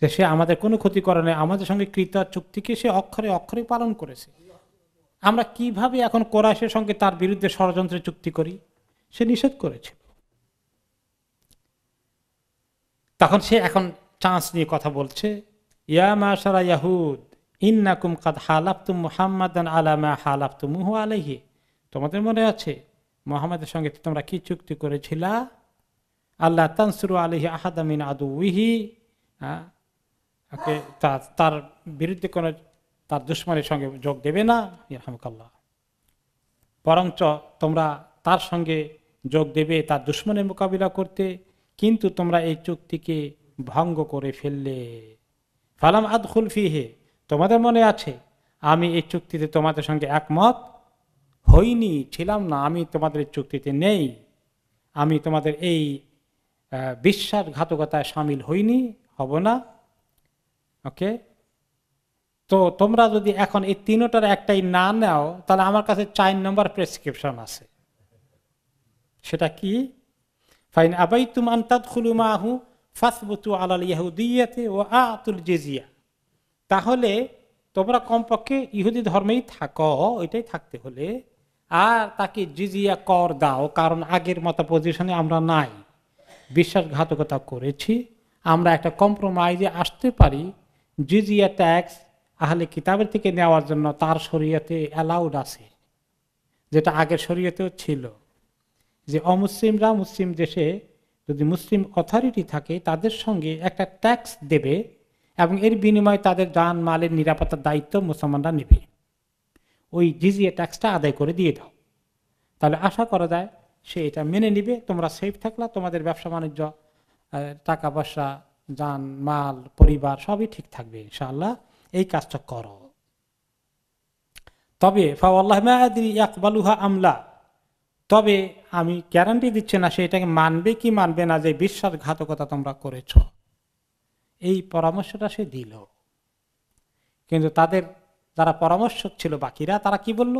যে সে আমাদের কোনো ক্ষতি করে নাই, আমাদের সঙ্গে কৃত চুক্তিকে সে অক্ষরে অক্ষরে পালন করেছে। আমরা কীভাবে এখন কোরআশের সঙ্গে তার বিরুদ্ধে ষড়যন্ত্রের চুক্তি করি? সে নিষেধ করেছিল। তখন সে এখন চান্স নিয়ে কথা বলছে। ইয়া মাশারা ইয়াহুদ, ইন্নাকুম কাদ হালাফতুম মুহাম্মাদান আলামা হালাফতুমুহু আলাইহি। তোমাদের মনে আছে, মোহাম্মদের সঙ্গে তোমরা কি চুক্তি করেছিলা? আল্লাহ তানসুরু আলহি আহাদামিন আদু উইহি তার বিরুদ্ধে কোনো, তার দুশ্মনের সঙ্গে যোগ দেবে না রহমকাল্লাহ বরঞ্চ তোমরা তার সঙ্গে যোগ দেবে তার দুশ্মনের মোকাবিলা করতে, কিন্তু তোমরা এই চুক্তিকে ভঙ্গ করে ফেললে। ফালাম আদখুল ফিহে, তোমাদের মনে আছে? আমি এই চুক্তিতে তোমাদের সঙ্গে একমত হইনি, ছিলাম না, আমি তোমাদের চুক্তিতে নেই। আমি তোমাদের এই বিশ্বাসঘাতকতায় সামিল হইনি, হব না। ওকে তো তোমরা যদি এখন এই তিনোটার একটাই না নাও, তাহলে আমার কাছে চার নম্বর প্রেসক্রিপশন আছে। সেটা কি? ফাইন আবাই তুমান তাদুলুমাহু ফাসবতু আলাল ইয়াহুদিয়াতে ও আতুল জেজিয়া। তাহলে তোমরা কমপক্ষে ইহুদি ধর্মেই থাকো ওইটাই থাকতে হলে। আর তাকে জিজিয়া কর দাও, কারণ আগের মতো পজিশনে আমরা নাই। বিশ্বাসঘাতকতা করেছি। আমরা একটা কম্প্রোমাইজে আসতে পারি। জিজিয়া ট্যাক্স আহলে কিতাবের থেকে নেওয়ার জন্য তার শরীয়তে অ্যালাউড আছে, যেটা আগের শরীয়তেও ছিল। যে অমুসলিমরা মুসলিম দেশে যদি মুসলিম অথরিটি থাকে, তাদের সঙ্গে একটা ট্যাক্স দেবে এবং এর বিনিময়ে তাদের যান, মালের নিরাপত্তার দায়িত্ব মুসলমানরা নেবে। ওই জিজিএ ট্যাক্সটা আদায় করে দিয়ে দাও। তাহলে আশা করা যায় সে এটা মেনে নিবে, তোমরা সেফ থাকলা, তোমাদের ব্যবসা, বাণিজ্য টাকা পয়সা যান, মাল, পরিবার সবই ঠিক থাকবে, ইনশাআল্লাহ। এই কাজটা করো। তবে, ফাওয়াল্লাহ ইয়াকবালুহা আমলা? তবে আমি গ্যারান্টি দিচ্ছি না সেটাকে মানবে কি মানবে না, যে বিশ্বাসঘাতকতা তোমরা করেছ। এই পরামর্শটা সে দিল। কিন্তু তাদের যারা পরামর্শক ছিল বাকিরা, তারা কি বলল?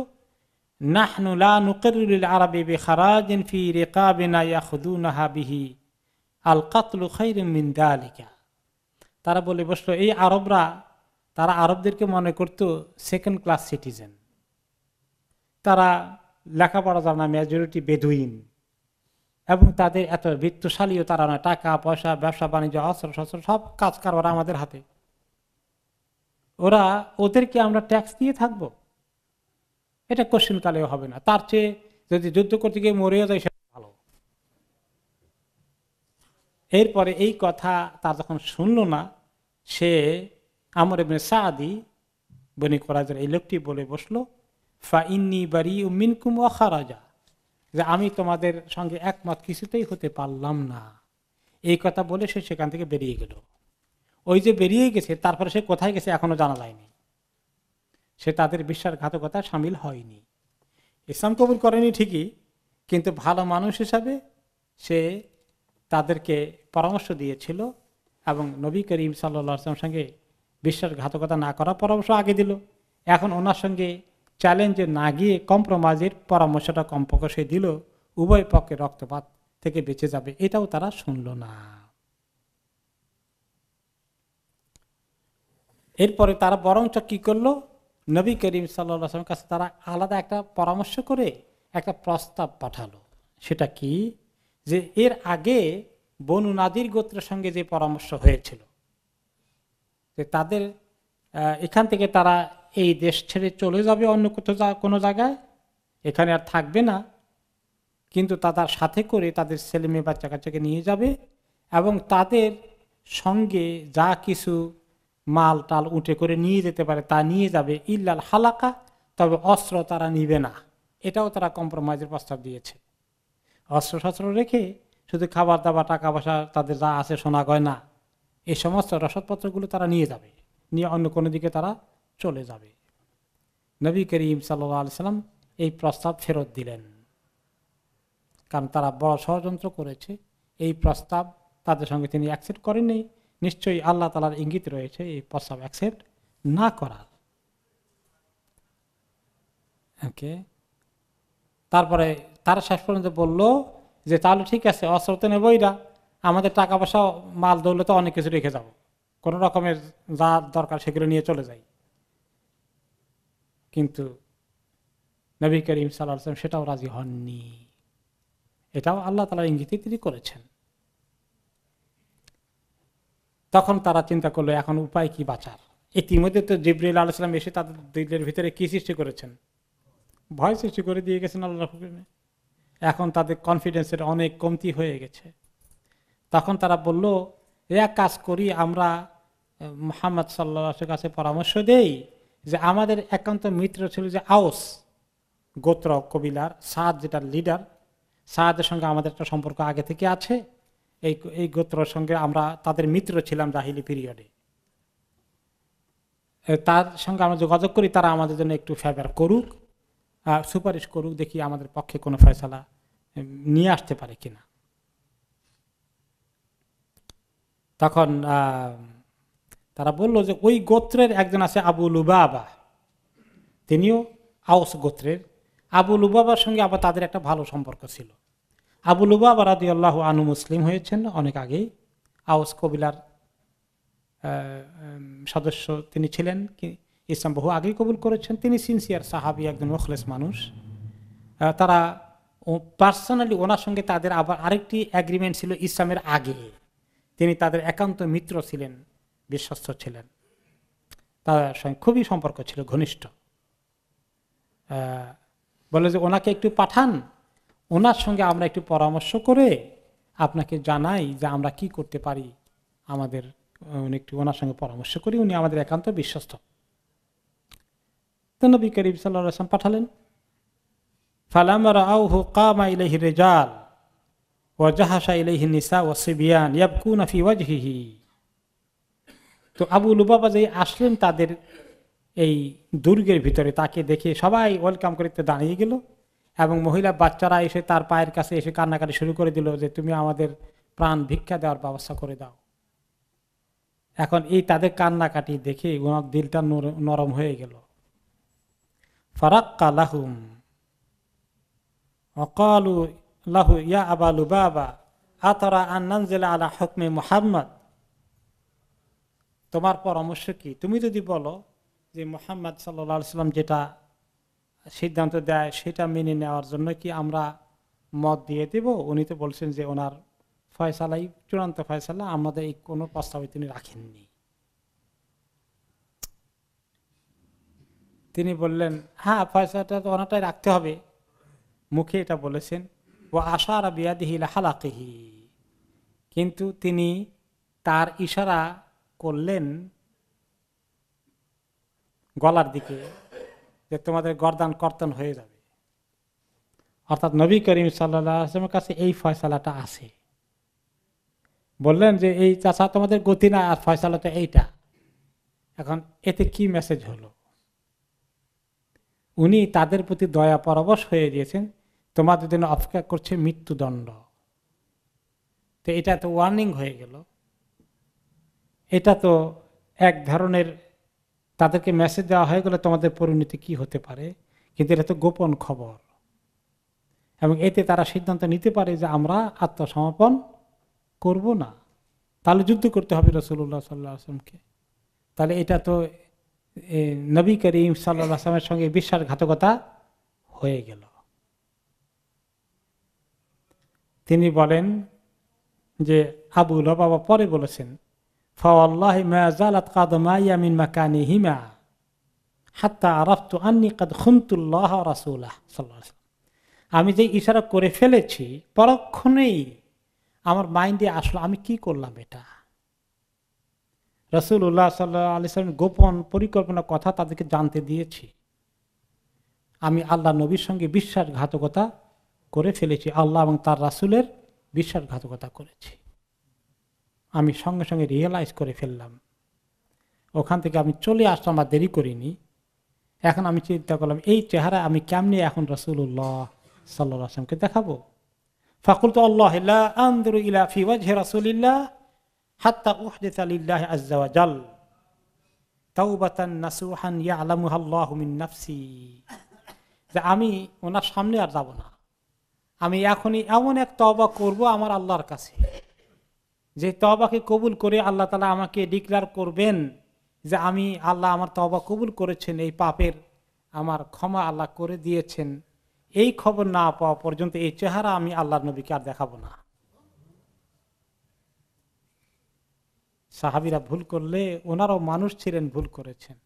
আল কাতলু তারা বলে, বসল, এই আরবরা, তারা আরবদেরকে মনে করত সেকেন্ড ক্লাস সিটিজেন তারা লেখাপড়া জানা মেজরিটি বেদুইন। এবং তাদের এত বৃত্তশালীও তারা নয়, টাকা, পয়সা, ব্যবসা, বাণিজ্য, অস্ত্র শস্ত্র, সব কাজ কারবার আমাদের হাতে। ওরা ওদেরকে আমরা ট্যাক্স দিয়ে থাকব। এটা কোশ্চিন কালেও হবে না। তার চেয়ে যদি যুদ্ধ করতে গিয়ে মরেও যায়, সেটা ভালো। এরপরে এই কথা তার যখন শুনল না, সে আমার এমনি সাদি, বনি করাজের এই লোকটি বলে বসল ফা ইন্নি বাড়ি মিনকুম খারাজা। যে আমি তোমাদের সঙ্গে একমত, কিছুতেই হতে পারলাম না। এই কথা বলে সে সেখান থেকে বেরিয়ে গেল। ওই যে বেরিয়ে গেছে, তারপরে সে কোথায় গেছে এখনও জানা যায়নি। সে তাদের বিশ্বাসঘাতকতা সামিল হয়নি। ইসলাম কবুল করেনি ঠিকই, কিন্তু ভালো মানুষ হিসাবে সে তাদেরকে পরামর্শ দিয়েছিল এবং নবী করিম সাল্লামের সঙ্গে বিশ্বাসঘাতকতা না করার পরামর্শ আগে দিল। এখন ওনার সঙ্গে চ্যালেঞ্জে না গিয়ে কম্প্রোমাইজের পরামর্শটা কমপক্ষ দিল, উভয় পক্ষে রক্তপাত থেকে বেঁচে যাবে, এটাও তারা শুনল না। এরপরে তারা বরঞ্চ কি করল? নবী করিম সাল্লামের কাছে তারা আলাদা একটা পরামর্শ করে একটা প্রস্তাব পাঠালো। সেটা কি? যে এর আগে বনু নাদির গোত্রের সঙ্গে যে পরামর্শ হয়েছিল, যে তাদের এখান থেকে তারা এই দেশ ছেড়ে চলে যাবে অন্য কোথাও কোনো জায়গায়? এখানে আর থাকবে না। কিন্তু তাদের সাথে করে তাদের ছেলে মেয়ে বাচ্চা কাচ্চাকে নিয়ে যাবে এবং তাদের সঙ্গে যা কিছু মাল টাল উঠে করে নিয়ে যেতে পারে তা নিয়ে যাবে। ইল্লাল হালাকা, তবে অস্ত্র তারা নিবে না। এটাও তারা কম্প্রোমাইজের প্রস্তাব দিয়েছে। অস্ত্র শস্ত্র রেখে শুধু খাবার দাবার, টাকা পয়সা, তাদের যা আছে সোনা গয়না, এই সমস্ত রসদপত্রগুলো তারা নিয়ে যাবে। নিয়ে অন্য কোনো দিকে তারা চলে যাবে। নবী করিম সাল্লি সাল্লাম এই প্রস্তাব ফেরত দিলেন। কারণ তারা বড় ষড়যন্ত্র করেছে। এই প্রস্তাব তাদের সঙ্গে তিনি অ্যাকসেপ্ট করেননি। নিশ্চয়ই আল্লাহ তালার ইঙ্গিত রয়েছে এই প্রস্তাব অ্যাকসেপ্ট না করার। ওকে তারপরে তারা শেষ পর্যন্ত বলল যে, তাহলে ঠিক আছে, অস্ত্র তো নেবই আমাদের টাকা পয়সা, মাল, দৌলতে, অনেক কিছু রেখে যাব। কোনো রকমের যা দরকার সেগুলো নিয়ে চলে যাই। কিন্তু নবী করিম সাল্লাহ সেটাও রাজি হননি। এটাও আল্লাহ তালার ইঙ্গিতে তিনি করেছেন। তখন তারা চিন্তা করল, এখন উপায় কি বাঁচার? ইতিমধ্যে তো জিব্রিল আলাইসালাম এসে তাদের দিলের ভিতরে কি সৃষ্টি করেছেন? ভয় সৃষ্টি করে দিয়ে গেছেন আল্লাহ এখন তাদের কনফিডেন্সের অনেক কমতি হয়ে গেছে। তখন তারা বলল, এক কাজ করি, আমরা মোহাম্মদ সাল্লাহ কাছে পরামর্শ দেই যে আমাদের একান্ত মিত্র ছিল যে আউস গোত্র, কবিলার, সাদ যেটা লিডার, সাদের সঙ্গে আমাদের একটা সম্পর্ক আগে থেকে আছে। এই এই গোত্রের সঙ্গে আমরা তাদের মিত্র ছিলাম জাহিলি পিরিয়ডে তার সঙ্গে আমরা যোগাযোগ করি, তারা আমাদের জন্য একটু ফেভার করুক সুপারিশ করুক, দেখি আমাদের পক্ষে কোনো ফয়সালা নিয়ে আসতে পারে কিনা। তখন তারা বলল যে ওই গোত্রের একজন আছে আবু লুবাবা। তিনিও আউস গোত্রের। আবু লুবাবার সঙ্গে আবার তাদের একটা ভালো সম্পর্ক ছিল। আবু লুবাবা রাদি আল্লাহ আনু মুসলিম হয়েছেন, অনেক আগেই। আউস কবিলার সদস্য তিনি ছিলেন, কি, ইসলাম বহু আগেই কবুল করেছেন। তিনি সিনসিয়ার সাহাবি, একজন মুখলেস মানুষ। তারা পার্সোনালি ওনার সঙ্গে তাদের আবার আরেকটি অ্যাগ্রিমেন্ট ছিল ইসলামের আগে। তিনি তাদের একান্ত মিত্র ছিলেন। বিশ্বস্ত ছিলেন। তার সঙ্গে খুবই সম্পর্ক ছিল, ঘনিষ্ঠ। বলে যে ওনাকে একটু পাঠান, ওনার সঙ্গে আমরা একটু পরামর্শ করে আপনাকে জানাই যে আমরা কি করতে পারি। আমাদের উনি একটু ওনার সঙ্গে পরামর্শ করি, উনি আমাদের একান্ত বিশ্বস্ত। নবী করিম সাল্লাম পাঠালেন ফালামারা আউহু কামা ইলাহি রেজাল ও জাহাসা ইলাহি নিসা ও সিবিয়ান ইয়াবকুনা ফি ওয়াজহিহি। তো আবু লুবাবা যে আসলেন, তাদের এই দুর্গের ভিতরে তাকে দেখে সবাই ওয়েলকাম করতে দাঁড়িয়ে গেল এবং মহিলা বাচ্চারা এসে তার পায়ের কাছে এসে কান্নাকাটি শুরু করে দিল যে, তুমি আমাদের প্রাণ ভিক্ষা দেওয়ার ব্যবস্থা করে দাও। এখন এই তাদের কান্নাকাটি দেখে ওনার দিলটা নরম হয়ে গেল। ফারাক্কা লাহুম। অকালু লাহু, ইয়া আবালু বাবা আতরা আন্নানজেলা আলা হকমে মোহাম্মদ? তোমার পরামর্শ কি? তুমি যদি বলো যে মোহাম্মদ সাল্লা সাল্লাম যেটা সিদ্ধান্ত দেয় সেটা মেনে নেওয়ার জন্য কি আমরা মত দিয়ে দেব? উনি তো বলছেন যে ওনার ফয়সালাই, চূড়ান্ত ফয়সালা আমাদের এই কোনো প্রস্তাবে তিনি রাখেননি। তিনি বললেন হ্যাঁ ফয়সালাটা তো ওনাটাই রাখতে হবে। মুখে এটা বলেছেন ও আশার বিয়াদিহিল হালাকিহি কিন্তু তিনি তার ইশারা করলেন গলার দিকে যে তোমাদের গরদান কর্তন হয়ে যাবে। অর্থাৎ নবী করিম সাল্লামের কাছে এই ফয়সালাটা আছে। বললেন যে, এই চাষা তোমাদের গতি না, আর ফয়সালাটা এইটা। এখন এতে কি মেসেজ হলো? উনি তাদের প্রতি দয়া পরবশ হয়ে গিয়েছেন, তোমাদের জন্য অপেক্ষা করছে মৃত্যুদণ্ড। তো এটা তো ওয়ার্নিং হয়ে গেল। এটা তো এক ধরনের তাদেরকে মেসেজ দেওয়া হয়ে গেলে তোমাদের পরিণতি কি হতে পারে? কিন্তু এটা তো গোপন খবর। এবং এতে তারা সিদ্ধান্ত নিতে পারে যে আমরা আত্মসমর্পণ করব না। তাহলে যুদ্ধ করতে হবে রসুল্লাহ সাল্লাহ আসলামকে তাহলে এটা তো নবী করিম সাল্লাহ আসলামের সঙ্গে বিশ্বাসঘাতকতা হয়ে গেল। তিনি বলেন যে আবু বাবা পরে বলেছেন ফাওয়াল্লাহ মাজালাত কাদমাইয়া মিন মাকানি হিমা হাত্তা আরাফতু আন্নি কাদ খুন্তুল্লাহ রাসুল্লাহ সাল্লাহ আমি যে ইশারা করে ফেলেছি, পরক্ষণেই আমার মাইন্ডে আসলো, আমি কি করলাম এটা? রসুল উল্লাহ সাল্লাহ আলি গোপন পরিকল্পনা কথা তাদেরকে জানতে দিয়েছি। আমি আল্লাহ নবীর সঙ্গে বিশ্বাসঘাতকতা করে ফেলেছি, আল্লাহ এবং তার রাসুলের বিশ্বাসঘাতকতা করেছি। আমি সঙ্গে সঙ্গে রিয়েলাইজ করে ফেললাম। ওখান থেকে আমি চলে আসলাম আর দেরি করিনি। এখন আমি চিন্তা করলাম, এই চেহারা আমি কেমনি এখন রসুল্লাহ সাল্লা আসলামকে দেখাবো? ফাকুল তো আল্লাহ আন্দরু নাসুহান ইয়ালামুহা আল্লাহু মিন নাফসি। যে আমি ওনার সামনে আর যাব না। আমি এখনই এমন এক তওবা করব আমার আল্লাহর কাছে। যে তবাকে কবুল করে আল্লাহ তালা আমাকে ডিক্লার করবেন যে আমি আল্লাহ আমার তবা কবুল করেছেন, এই পাপের আমার ক্ষমা আল্লাহ করে দিয়েছেন। এই খবর না পাওয়া পর্যন্ত এই চেহারা আমি আল্লাহ নবীকে আর দেখাবো না। সাহাবিরা ভুল করলে ওনারাও মানুষ ছিলেন, ভুল করেছেন।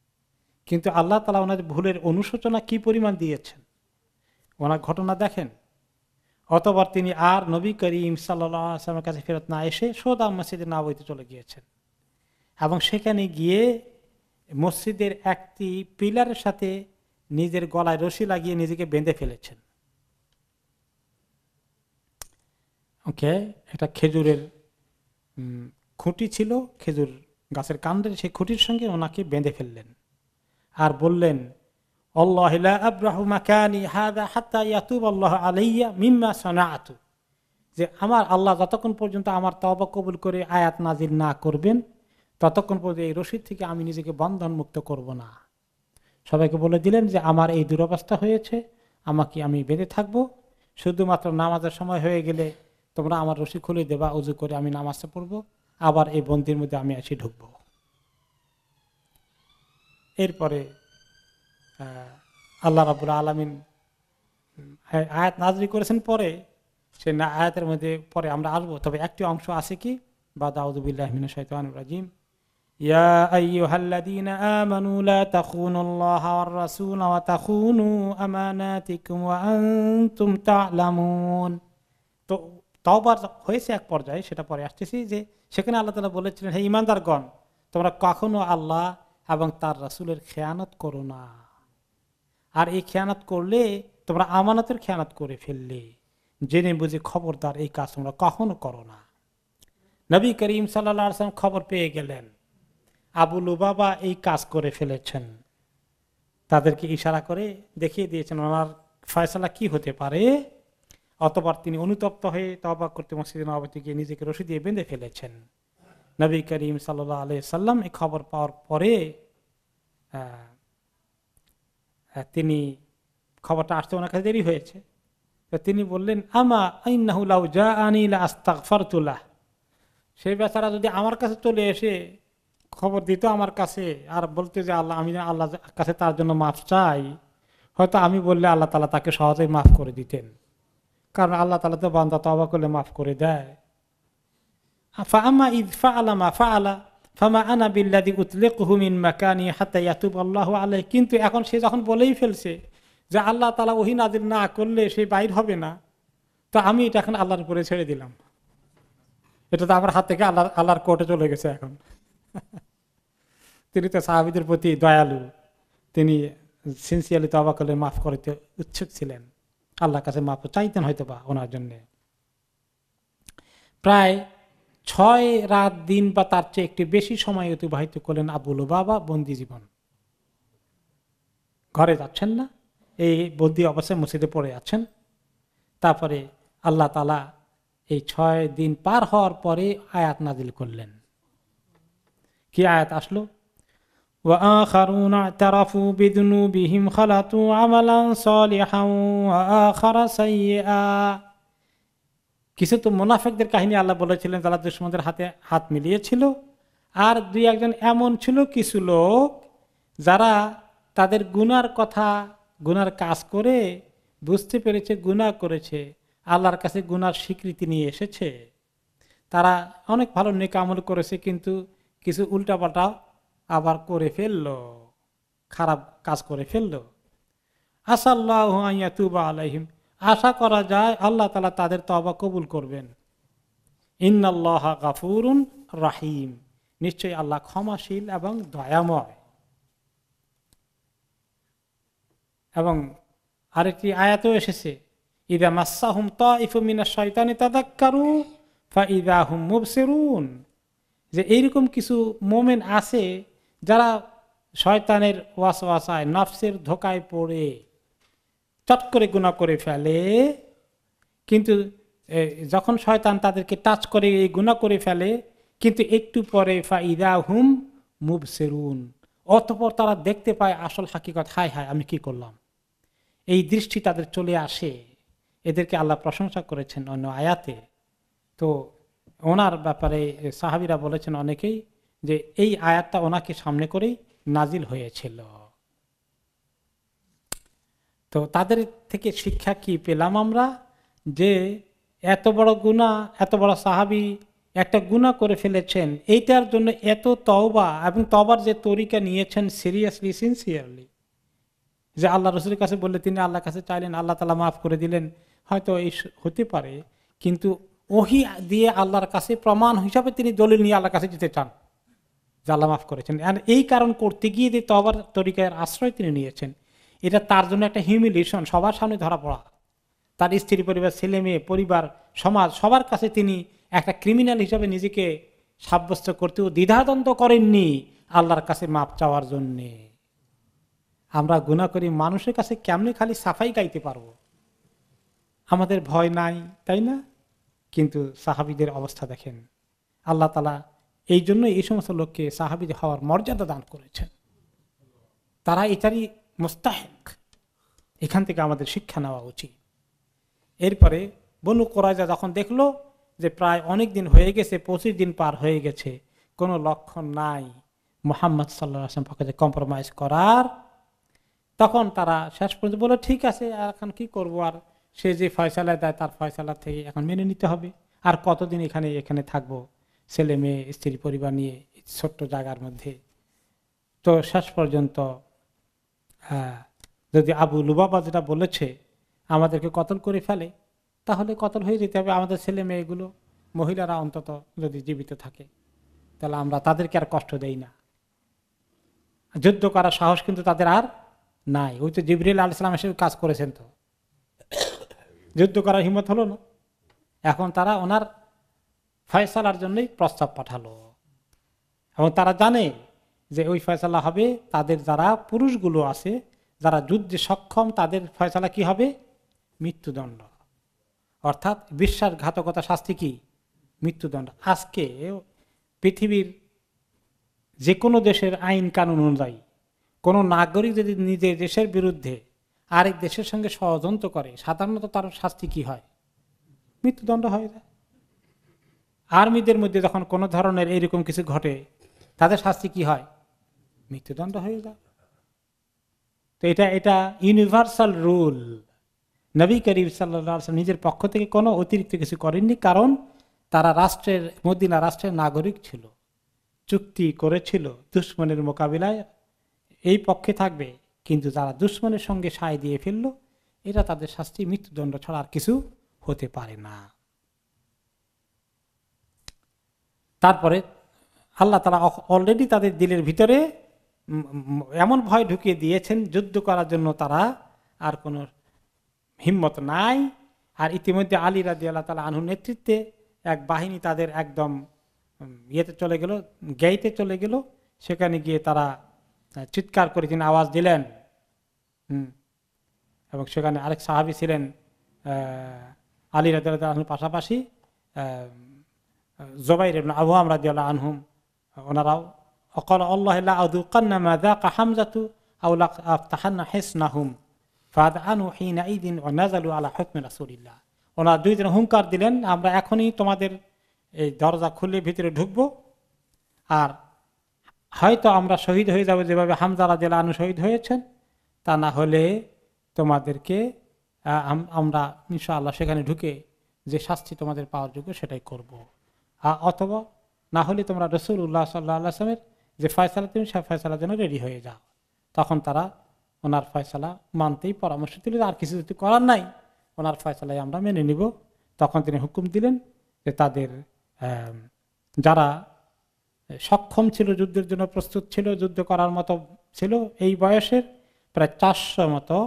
কিন্তু আল্লাহ তালা ওনাদের ভুলের অনুশোচনা কি পরিমাণ দিয়েছেন? ওনার ঘটনা দেখেন। অতবার তিনি আর নবী করিম সাল্লামের কাছে ফেরত না এসে সোদা মসজিদে না বইতে চলে গিয়েছেন। এবং সেখানে গিয়ে মসজিদের একটি পিলারের সাথে নিজের গলায় রশি লাগিয়ে নিজেকে বেঁধে ফেলেছেন। ওকে একটা খেজুরের খুঁটি ছিল, খেজুর গাছের কাণ্ডের সেই খুঁটির সঙ্গে ওনাকে বেঁধে ফেললেন। আর বললেন যে আমার আল্লাহ যতক্ষণ পর্যন্ত আমার তবা কবুল করে আয়াত নাজির না করবেন, ততক্ষণ পর্যন্ত এই রশিদ থেকে আমি নিজেকে বন্ধন মুক্ত করব না। সবাইকে বলে দিলেন যে আমার এই দুরবস্থা হয়েছে, আমাকে আমি বেঁধে থাকব। শুধুমাত্র নামাজের সময় হয়ে গেলে তোমরা আমার রশি খুলে দেবা, উজু করে আমি নামাজটা পড়ব, আবার এই বন্দির মধ্যে আমি এসে ঢুকবো। এরপরে আল্লাহ রাবুল আলমিন আয়াত নাজরি করেছেন পরে সে না আয়াতের মধ্যে পরে আমরা আসবো তবে একটি অংশ আছে কি বা দাউদুবিল্লাহমিন শৈতান রাজিম يا أيها الذين آمنوا لا تخونوا الله والرسول وتخونوا أماناتكم وأنتم تعلمون তো তওবার হয়েছে এক পর্যায়ে সেটা পরে আসতেছি যে সেখানে আল্লাহ তালা বলেছিলেন হে ইমানদারগণ তোমরা কখনো আল্লাহ এবং তার রাসুলের খেয়ানত করো না আর এই খেয়ানত করলে তোমরা আমানতের খেয়ানত করে ফেললে। জেনে বুঝে খবরদার এই কাজ তোমরা কখনো করো না। নবী করিম সাল্লাম খবর পেয়ে গেলেন। আবুল বাবা এই কাজ করে ফেলেছেন। তাদেরকে ইশারা করে দেখিয়ে দিয়েছেন, ওনার ফয়সলা কি হতে পারে? অতবার তিনি অনুতপ্ত হয়ে তবা করতে মসজিদ নবাবতি গিয়ে নিজেকে রশি দিয়ে বেঁধে ফেলেছেন। নবী করিম সাল্লাহ আলি সাল্লাম এই খবর পাওয়ার পরে তিনি খবরটা আসতে ওনার কাছে দেরি হয়েছে। তো তিনি বললেন, আমা আইনাহুলাউ যা আনিলা আস্তাক ফরতুল্লাহ সেই বেচারা যদি আমার কাছে চলে এসে খবর দিত আমার কাছে, আর বলতে যে আল্লাহ, আমি আল্লাহ কাছে তার জন্য মাফ চাই, হয়তো আমি বললে আল্লাহ তালা তাকে সহজেই মাফ করে দিতেন। কারণ আল্লাহ তালা তো বান্দা তবা করলে মাফ করে দেয়। ফামা ইদ ফা আলামা ফা আলা ফামা আনা বিল্লাদি উতলেকুহু মিন মাকানি আল্লাহ আলাই কিন্তু এখন সে যখন বলেই ফেলছে যে আল্লাহ তালা ওহি নাজির না করলে সে বাইর হবে না, তো আমি এটা এখন আল্লাহর উপরে ছেড়ে দিলাম। এটা তো আমার হাত থেকে আল্লাহ, আল্লাহর কোর্টে চলে গেছে এখন। তিনি তো সাহাবিদের প্রতি দয়ালু। তিনি সিনসিয়ারলি তবা করলে মাফ করতে উৎসুক ছিলেন। আল্লাহর কাছে মাফ চাইতেন হয়তো বা ওনার জন্যে। প্রায় ছয় রাত দিন বা তার চেয়ে একটি বেশি সময় অতিবাহিত করলেন আবুল বাবা বন্দি জীবন ঘরে যাচ্ছেন না এই বন্দি অবস্থায় মসজিদে পড়ে আছেন তারপরে আল্লাহ তালা এই ছয় দিন পার হওয়ার পরে আয়াত নাজিল করলেন কি আয়াত আসলো وآخرون اعترفوا بذنوبهم خلطوا عملا صالحا وآخر سيئا কিছু তো মুনাফেকদের কাহিনী আল্লাহ বলেছিলেন, যারা দুশ্মনদের হাতে হাত মিলিয়েছিল। আর দুই একজন এমন ছিল কিছু লোক, যারা তাদের গুনার কথা, গুনার কাজ করে বুঝতে পেরেছে, গুনাহ করেছে, আল্লাহর কাছে গুনার স্বীকৃতি নিয়ে এসেছে। তারা অনেক ভালো নেক আমল করেছে, কিন্তু কিছু উল্টাপাল্টা আবার করে ফেলল, খারাপ কাজ করে ফেলল। আসাল্লাহ তুবা আলাইহিম। আশা করা যায় আল্লাহ তালা তাদের তবা কবুল করবেন। ইন্নাল্লাহ গাফুরুন রাহিম। নিশ্চয়ই আল্লাহ ক্ষমাশীল এবং দয়াময়। এবং আরেকটি আয়াতও এসেছে, ইদা মাসাহুম তিফমিনা শয়তানি তাদাক্কারু ফা ইদা হুম মুবসিরুন। যে এইরকম কিছু মোমেন আছে যারা শয়তানের ওয়াসওয়াসায়, নফসের ধোকায় পড়ে। চট করে গুণা করে ফেলে। কিন্তু যখন শয়তান তাদেরকে টাচ করে, এই গুণা করে ফেলে, কিন্তু একটু পরে ফাইদা হুম মুভ সেরুন অতপর তারা দেখতে পায় আসল হাকিকত, হায় হায়, আমি কি করলাম? এই দৃষ্টি তাদের চলে আসে। এদেরকে আল্লাহ প্রশংসা করেছেন অন্য আয়াতে। তো ওনার ব্যাপারে সাহাবিরা বলেছেন অনেকেই যে, এই আয়াতটা ওনাকে সামনে করেই নাজিল হয়েছিল। তো তাদের থেকে শিক্ষা কি পেলাম আমরা? যে এত বড় গুণা এত বড় সাহাবি একটা গুণা করে ফেলেছেন। এইটার জন্য এত তওবা এবং তবার যে তরিকা নিয়েছেন সিরিয়াসলি সিনসিয়ারলি যে আল্লাহ রসুলের কাছে বললে তিনি আল্লাহর কাছে চাইলেন, আল্লাহ তালা মাফ করে দিলেন। হয়তো এই হতে পারে। কিন্তু ওহি দিয়ে আল্লাহর কাছে প্রমাণ হিসাবে তিনি দলিল নিয়ে আল্লাহর কাছে যেতে চান। যে আল্লাহ মাফ করেছেন। এই কারণ করতে গিয়ে যে তবার তরিকার আশ্রয় তিনি নিয়েছেন। এটা তার জন্য একটা হিউমিলেশন সবার সামনে ধরা পড়া। তার স্ত্রী, পরিবার, ছেলে মেয়ে, পরিবার, সমাজ, সবার কাছে তিনি একটা ক্রিমিনাল হিসাবে নিজেকে সাব্যস্ত করতেও দ্বিধাদ্বন্দ্ব করেননি আল্লাহর কাছে মাপ চাওয়ার জন্যে। আমরা গুণা করি মানুষের কাছে কেমনে খালি সাফাই গাইতে পারব? আমাদের ভয় নাই, তাই না? কিন্তু সাহাবিদের অবস্থা দেখেন। আল্লাহ তালা এই জন্য এই সমস্ত লোককে সাহাবিদ হওয়ার মর্যাদা দান করেছেন। তারা এটারই মোস্তাহেক। এখান থেকে আমাদের শিক্ষা নেওয়া উচিত। এরপরে বনু কোরাজা যখন দেখল যে প্রায় অনেক দিন হয়ে গেছে, পঁচিশ দিন পার হয়ে গেছে, কোনো লক্ষণ নাই মোহাম্মদ সাল্লাহ আসলাম পক্ষে কম্প্রোমাইজ করার, তখন তারা শেষ পর্যন্ত বলে ঠিক আছে, আর এখন কি করব? আর সে যে ফয়সালা দেয়, তার ফয়সালা থেকে এখন মেনে নিতে হবে। আর কতদিন এখানে এখানে থাকব? ছেলে মেয়ে, স্ত্রী পরিবার নিয়ে, ছোট্ট জায়গার মধ্যে। তো শেষ পর্যন্ত যদি আবু লুবাবা যেটা বলেছে, আমাদেরকে কতল করে ফেলে, তাহলে কতল হয়ে যেতে হবে আমাদের ছেলে মেয়েগুলো, মহিলারা অন্তত যদি জীবিত থাকে, তাহলে আমরা তাদেরকে আর কষ্ট দেই না। যুদ্ধ করার সাহস কিন্তু তাদের আর নাই। ওই তো জিবরিল আল ইসলাম এসে কাজ করেছেন তো। যুদ্ধ করার হিম্মত হলো না। এখন তারা ওনার ফয়সালার জন্যই প্রস্তাব পাঠালো। এবং তারা জানে যে ওই ফয়সালা হবে, তাদের যারা পুরুষগুলো আছে, যারা যুদ্ধে সক্ষম, তাদের ফয়সালা কি হবে? মৃত্যুদণ্ড। অর্থাৎ বিশ্বাসঘাতকতা শাস্তি কি? মৃত্যুদণ্ড। আজকে পৃথিবীর যে কোনো দেশের আইন কানুন অনুযায়ী, কোনো নাগরিক যদি নিজের দেশের বিরুদ্ধে আরেক দেশের সঙ্গে ষড়যন্ত্র করে, সাধারণত তার শাস্তি কি হয়? মৃত্যুদণ্ড হয়ে। আর্মিদের মধ্যে যখন কোনো ধরনের এরকম কিছু ঘটে, তাদের শাস্তি কি হয়? মৃত্যুদণ্ড হয়ে যায় তো এটা এটা ইউনিভার্সাল রুল নবী করিম সাল্লাম নিজের পক্ষ থেকে কোনো অতিরিক্ত কিছু করেননি, কারণ তারা রাষ্ট্রের, মদিনা রাষ্ট্রের নাগরিক ছিল, চুক্তি করেছিল দুশ্মনের মোকাবিলায়। এই পক্ষে থাকবে, কিন্তু যারা দুশ্মনের সঙ্গে সায় দিয়ে ফেলল এটা তাদের শাস্তি, মৃত্যুদণ্ড ছাড়া আর কিছু হতে পারে না। তারপরে আল্লাহ তারা অলরেডি তাদের দিলের ভিতরে এমন ভয় ঢুকিয়ে দিয়েছেন যুদ্ধ করার জন্য তারা আর কোনো হিম্মত নাই। আর ইতিমধ্যে আলী রাজি আল্লাহ তালা আনহুর নেতৃত্বে এক বাহিনী তাদের একদম ইয়েতে চলে গেল গেইতে চলে গেল। সেখানে গিয়ে তারা চিৎকার করে তিনি আওয়াজ দিলেন। এবং সেখানে আরেক সাহাবি ছিলেন আলী রাজি আল্লাহ আনহুর পাশাপাশি আহ, জবাইর ইবনে আবহাম রাদিয়াল্লাহু আনহুম ওনারাও অকল আল্লাহ হামজাতু আলা ওনারা দুই দিন হুঙ্কার দিলেন, আমরা এখনই তোমাদের এই দরজা খুলে ভিতরে ঢুকবো। আর হয়তো আমরা শহীদ হয়ে যাব যেভাবে হামজা রাদিয়াল্লাহু আনু শহীদ হয়েছেন, তা না হলে তোমাদেরকে আমরা ইনশাআল্লাহ সেখানে ঢুকে যে শাস্তি তোমাদের পাওয়ার যোগ্য সেটাই করব। অথবা না হলে তোমরা রসুল উল্লাহ সাল্লাহ আসলামের যে ফয়সালা তুমি সে ফয়সালার জন্য রেডি হয়ে যাও। তখন তারা ওনার ফয়সালা মানতেই পরামর্শ দিলেন আর কিছু যদি করার নাই, ওনার ফয়সালাই আমরা মেনে নিব। তখন তিনি হুকুম দিলেন যে তাদের যারা সক্ষম ছিল, যুদ্ধের জন্য প্রস্তুত ছিল, যুদ্ধ করার মতো ছিল এই বয়সের প্রায় চারশো মতো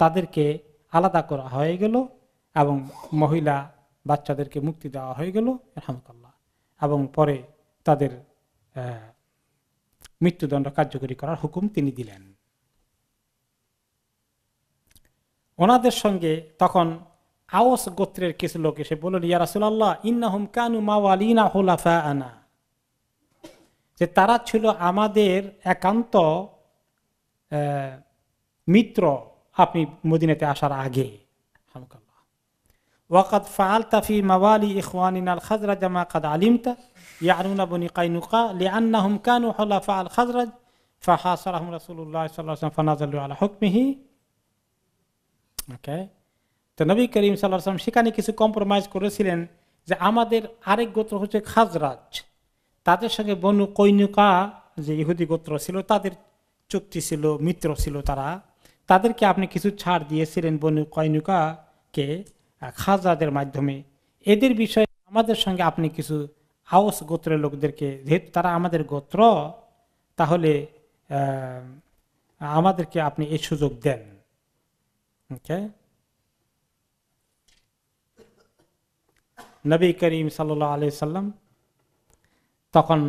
তাদেরকে আলাদা করা হয়ে গেল এবং মহিলা বাচ্চাদেরকে মুক্তি দেওয়া হয়ে গেল। রহমতুল্লাহ এবং পরে তাদের মৃত্যুদণ্ড কার্যকরী করার হুকুম তিনি দিলেন। ওনাদের সঙ্গে তখন আওস গোত্রের কিছু লোক এসে বললেন, ইয়া রাসুলাল্লাহ, ইন্নাহুম কানু মাওয়ালিনা হুলাফা আনা যে তারা ছিল আমাদের একান্ত মিত্র আপনি মদিনাতে আসার আগে। ওয়াকাদ ফাআলতা ফি মাওয়ালি ইখওয়ানিনা আল খাজরাজ মা কাদ আলিমতা। ইয়ানুনা বনি কাইনুকা আল খাজরাজ ফানাজালু আলা হুকমিহি ওকে তো নবী করিম সাল্লাম সেখানে কিছু কম্প্রোমাইজ করেছিলেন যে আমাদের আরেক গোত্র হচ্ছে খাজরাজ। তাদের সঙ্গে বনু কৈনুকা যে ইহুদি গোত্র ছিল, তাদের চুক্তি ছিল, মিত্র ছিল তারা। তাদেরকে আপনি কিছু ছাড় দিয়েছিলেন বনু কৈনুকাকে খাজরাদের মাধ্যমে। এদের বিষয়ে আমাদের সঙ্গে আপনি কিছু আওস গোত্রের লোকদেরকে, যেহেতু তারা আমাদের গোত্র, তাহলে আমাদেরকে আপনি এই সুযোগ দেন। ওকে নবী করিম সাল্লাহ আলি সাল্লাম তখন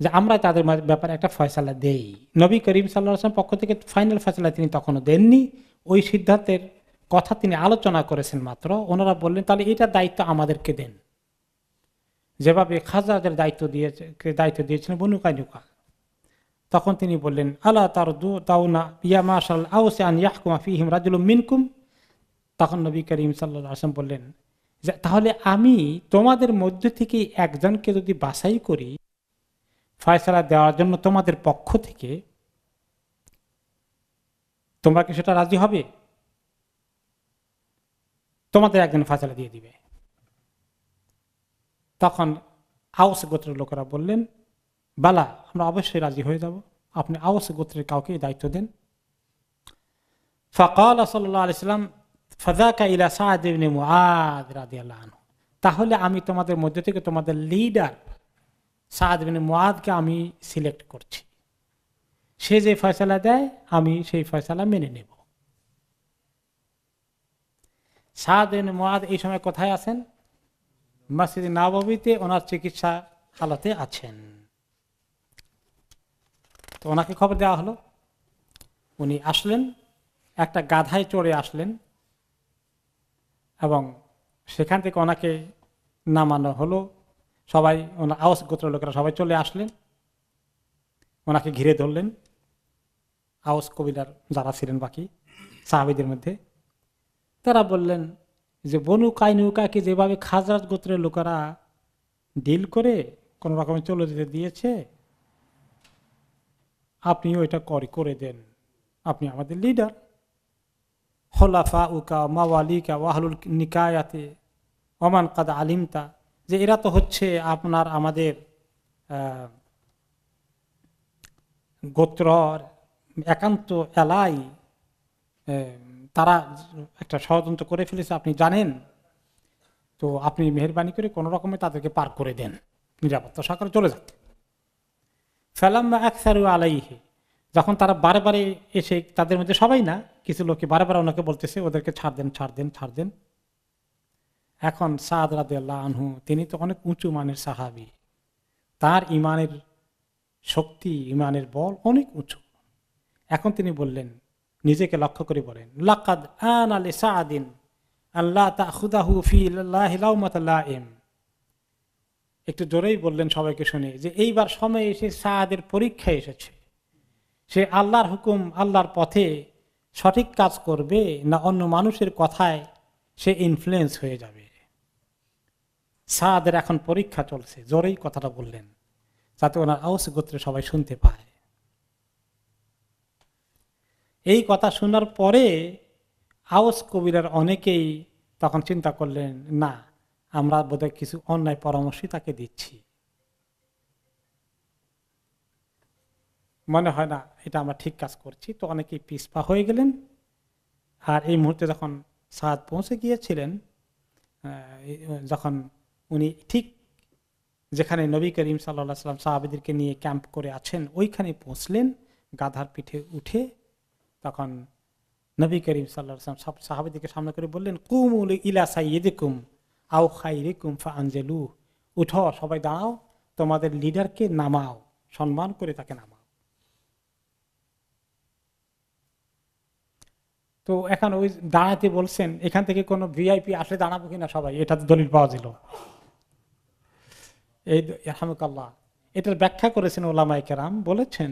যে আমরা তাদের ব্যাপারে একটা ফয়সালা দেই। নবী করিম সাল্লাহ আসলাম পক্ষ থেকে ফাইনাল ফয়সালা তিনি তখনও দেননি। ওই সিদ্ধান্তের কথা তিনি আলোচনা করেছেন মাত্র। ওনারা বললেন, তাহলে এটা দায়িত্ব আমাদেরকে দেন। যেভাবে খাজাদের দায়িত্ব দিয়েছে দায়িত্ব দিয়েছিলেন বনু কাইনুকা। তখন তিনি বললেন আল্লাহ তার দু তাউনা, ইয়া মাশাল আউসে আন ইয়াহকুমা ফিহিম রাজুল মিনকুম? তখন নবী করিম সাল্লাহ আসলাম বললেন, যে তাহলে আমি তোমাদের মধ্য থেকে একজনকে যদি বাছাই করি, ফয়সালা দেওয়ার জন্য তোমাদের পক্ষ থেকে, তোমরা কি সেটা রাজি হবে? তোমাদের একজন ফয়সালা দিয়ে দিবে। তখন আউস গোত্রের লোকেরা বললেন, বালা, আমরা অবশ্যই রাজি হয়ে যাব। আপনি আউস গোত্রের কাউকে দায়িত্ব দেন। ফকাল সাল্লাহ ফজাকা ইলা আনহু। তাহলে আমি তোমাদের মধ্যে থেকে তোমাদের লিডার ইবনে মুআদকে আমি সিলেক্ট করছি। সে যে ফয়সালা দেয়, আমি সেই ফয়সালা মেনে নেব। ইবনে মুআদ এই সময় কোথায় আছেন? মসজিদ নববীতে ওনার চিকিৎসা হালতে আছেন। তো ওনাকে খবর দেওয়া হলো, উনি আসলেন, একটা গাধায় চড়ে আসলেন এবং সেখান থেকে ওনাকে নামানো হলো। সবাই, ওনার আওয়াজ গোত্র লোকেরা সবাই চলে আসলেন। ওনাকে ঘিরে ধরলেন। আওয়াজ কবিলার যারা ছিলেন বাকি, সাহাবিদের মধ্যে, তারা বললেন যে বনু কাইনুকাকে যেভাবে খাজরাত গোত্রের লোকেরা ডিল করে কোনো রকমে চলে যেতে দিয়েছে আপনিও এটা করে করে দেন। আপনি আমাদের লিডার হলাফা উকা মাওয়ালিকা ওয়াহলুল নিকায়াতে ওমান কাদা আলিমতা, যে এরা তো হচ্ছে আপনার আমাদের গোত্রর একান্ত এলাই তারা একটা ষড়যন্ত্র করে ফেলেছে, আপনি জানেন? তো আপনি মেহরবানি করে কোনো রকমে তাদেরকে পার করে দেন, নিরাপত্তা সহকারে চলে যাক ফেলাম্মা একসারু আলাইহে, যখন তারা বারে বারে এসে তাদের মধ্যে সবাই না, কিছু লোকে বারে বারে ওনাকে বলতেছে, ওদেরকে ছাড় দেন ছাড় দেন ছাড় দেন। এখন সাদ রাদিয়াল্লাহ আনহু, তিনি তো অনেক উঁচু মানের সাহাবি। তার ইমানের শক্তি, ইমানের বল অনেক উঁচু। এখন তিনি বললেন নিজেকে লক্ষ্য করে বলেন। লাকাদ আন সাদিন আল্লাহ একটু জোরেই বললেন সবাইকে শুনে যে, এইবার সময় এসে সাদের পরীক্ষা এসেছে। সে আল্লাহর হুকুম, আল্লাহর পথে সঠিক কাজ করবে না অন্য মানুষের কথায় সে ইনফ্লুয়েন্স হয়ে যাবে। সাদের এখন পরীক্ষা চলছে, জোরেই কথাটা বললেন, যাতে ওনার আওস গোত্রে সবাই শুনতে পায়। এই কথা শোনার পরে আওস কবিরার অনেকেই তখন চিন্তা করলেন, না, আমরা বোধহয় কিছু অন্যায় পরামর্শই তাকে দিচ্ছি। মনে হয়, না, এটা আমরা ঠিক কাজ করছি। তো অনেকেই পিসপা হয়ে গেলেন। আর এই মুহূর্তে যখন সাদ পৌঁছে গিয়েছিলেন যখন উনি ঠিক যেখানে নবী করিম সাল্লা সাল্লাম সাহাবিদেরকে নিয়ে ক্যাম্প করে আছেন, ওইখানে পৌঁছলেন, গাধার পিঠে উঠে তখন নবী করিম সাল্লাহ সব সাহাবিদিকে সামনে করে বললেন কুমুল ইলা সাইয়েদিকুম আও খাই রেকুম ফা আঞ্জেলু উঠো, সবাই দাঁড়াও, তোমাদের লিডারকে নামাও, সম্মান করে তাকে নামাও। তো এখন ওই দাঁড়াতে বলছেন, এখান থেকে কোনো ভিআইপি আসলে দাঁড়াবো কিনা সবাই? এটা তো দলিল পাওয়া ছিল এই আহমকাল্লাহ এটার ব্যাখ্যা করেছেন ওলামাই কেরাম, বলেছেন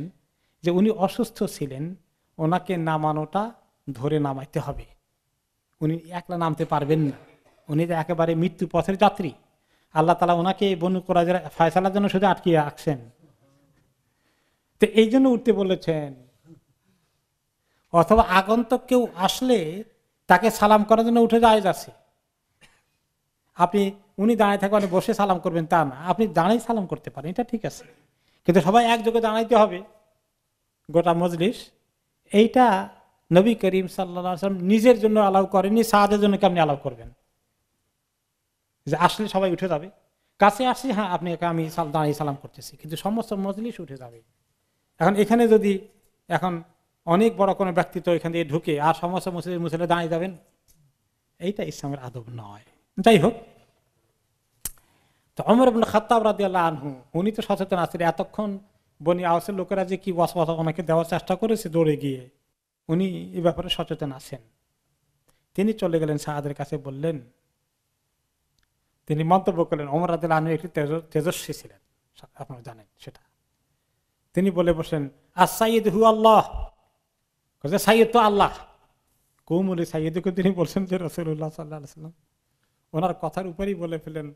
যে উনি অসুস্থ ছিলেন ওনাকে নামানোটা ধরে নামাইতে হবে। উনি একলা নামতে পারবেন না। উনি তো একেবারে মৃত্যু পথের যাত্রী। আল্লাহ তালা ওনাকে বনু করা ফয়সালার জন্য শুধু আটকিয়ে রাখছেন। তো এই জন্য উঠতে বলেছেন, অথবা আগন্তক কেউ আসলে তাকে সালাম করার জন্য উঠে যায় যাচ্ছে আপনি, উনি দাঁড়িয়ে থাকবেন বসে সালাম করবেন, তা না। আপনি দাঁড়াই সালাম করতে পারেন, এটা ঠিক আছে। কিন্তু সবাই একযোগে দাঁড়াইতে হবে। গোটা মজলিস এইটা নবী করিম সাল্লাম নিজের জন্য অ্যালাউ করেনি সাহাদের জন্য আপনি অ্যালাউ করবেন? যে আসলে সবাই উঠে যাবে। কাছে আসি হ্যাঁ আপনি আমি দাঁড়িয়ে সালাম করতেছি, কিন্তু সমস্ত মজলিস উঠে যাবে। এখন এখানে যদি, এখন অনেক বড় কোনো ব্যক্তিত্ব এখান দিয়ে ঢুকে, আর সমস্ত মুসলিম মুসলে দাঁড়িয়ে যাবেন? এইটা ইসলামের আদব নয়। যাই হোক। তো অমর খাত্তাব রাদি আল্লাহ আনহু, উনি তো সচেতন আছেন, এতক্ষণ বনি আওয়াসের লোকেরা যে কি বসবাস ওনাকে দেওয়ার চেষ্টা করেছে দৌড়ে গিয়ে, উনি এ ব্যাপারে সচেতন আছেন। তিনি চলে গেলেন সাহাদের কাছে, বললেন, তিনি মন্তব্য করলেন অমর আদিল আনু একটি তেজস্বী ছিলেন। আপনারা জানেন সেটা। তিনি বলে বসেন আর সাইদ হু আল্লাহ সাইদ তো আল্লাহ। কৌমুলি সাইদকে তিনি বলছেন যে রসুল্লাহ সাল্লাহ সাল্লাম ওনার কথার উপরেই বলে ফেলেন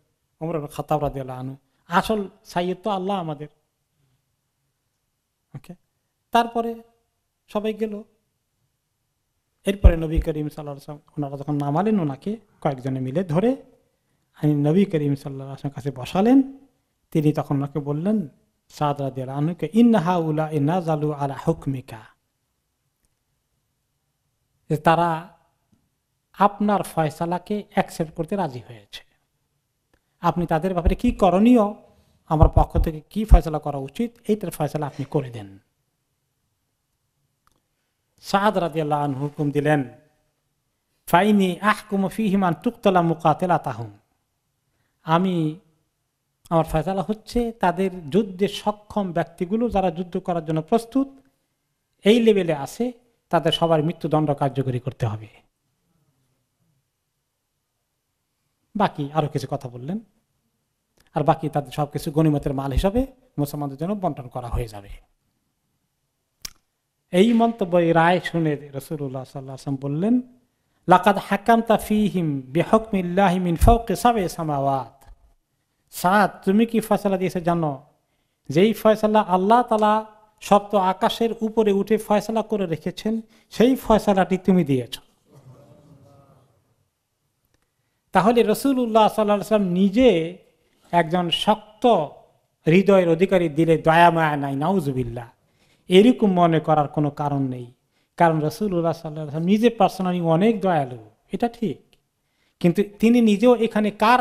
অমর খাতাব রাদি আল্লাহ আনু আসল সাইদ তো আল্লাহ আমাদের। ওকে তারপরে সবাই গেল। এরপরে নবী করিম সাল্লাহ ওনারা যখন নামালেন, ওনাকে কয়েকজনে মিলে ধরে আমি নবী করিম সাল্লাহ কাছে বসালেন। তিনি তখন ওনাকে বললেন, সাদ রাদিয়াল আনুকে ইন্নাহা উলা ইন্না জালু আলা হুকমিকা। তারা আপনার ফয়সালাকে অ্যাকসেপ্ট করতে রাজি হয়েছে। আপনি তাদের ব্যাপারে কি করণীয়? আমার পক্ষ থেকে কি ফয়সলা করা উচিত, এইটার ফয়সলা আপনি করে দেন। সাদ রাজিয়াল্লাহ হুকুম দিলেন, ফাইনি আহকুম ফিহিমান তুকতলা মুকাতেলা তাহুম আমি, আমার ফয়সালা হচ্ছে তাদের যুদ্ধে সক্ষম ব্যক্তিগুলো যারা যুদ্ধ করার জন্য প্রস্তুত, এই লেভেলে আছে, তাদের সবার মৃত্যুদণ্ড কার্যকরী করতে হবে। বাকি আরও কিছু কথা বললেন। আর বাকি তাদের সবকিছু গণিমতের মাল হিসাবে মুসলমানদের জন্য বন্টন করা হয়ে যাবে। এই মন্তব্য রায় শুনে রসুল্লাহ সাল্লাম বললেন, লাকাদ হাকাম তা ফিহিম বেহকমিল্লাহিমিন ফৌকে সাবে সামাওয়াত। তুমি কি ফয়সলা দিয়েছে জানো? যেই ফয়সলা আল্লাহ তালা সপ্ত আকাশের উপরে উঠে ফয়সলা করে রেখেছেন, সেই ফয়সলাটি তুমি দিয়েছ। তাহলে রসুল্লাহ সাল্লাম নিজে একজন শক্ত হৃদয়ের অধিকারী দিলে দয়া, মায়া নাই নাউজুবিল্লা এরকম মনে করার কোনো কারণ নেই। কারণ রসুল্লাহ সাল্লাহ নিজে পার্সোনালি অনেক দয়ালু, এটা ঠিক। কিন্তু তিনি নিজেও এখানে কার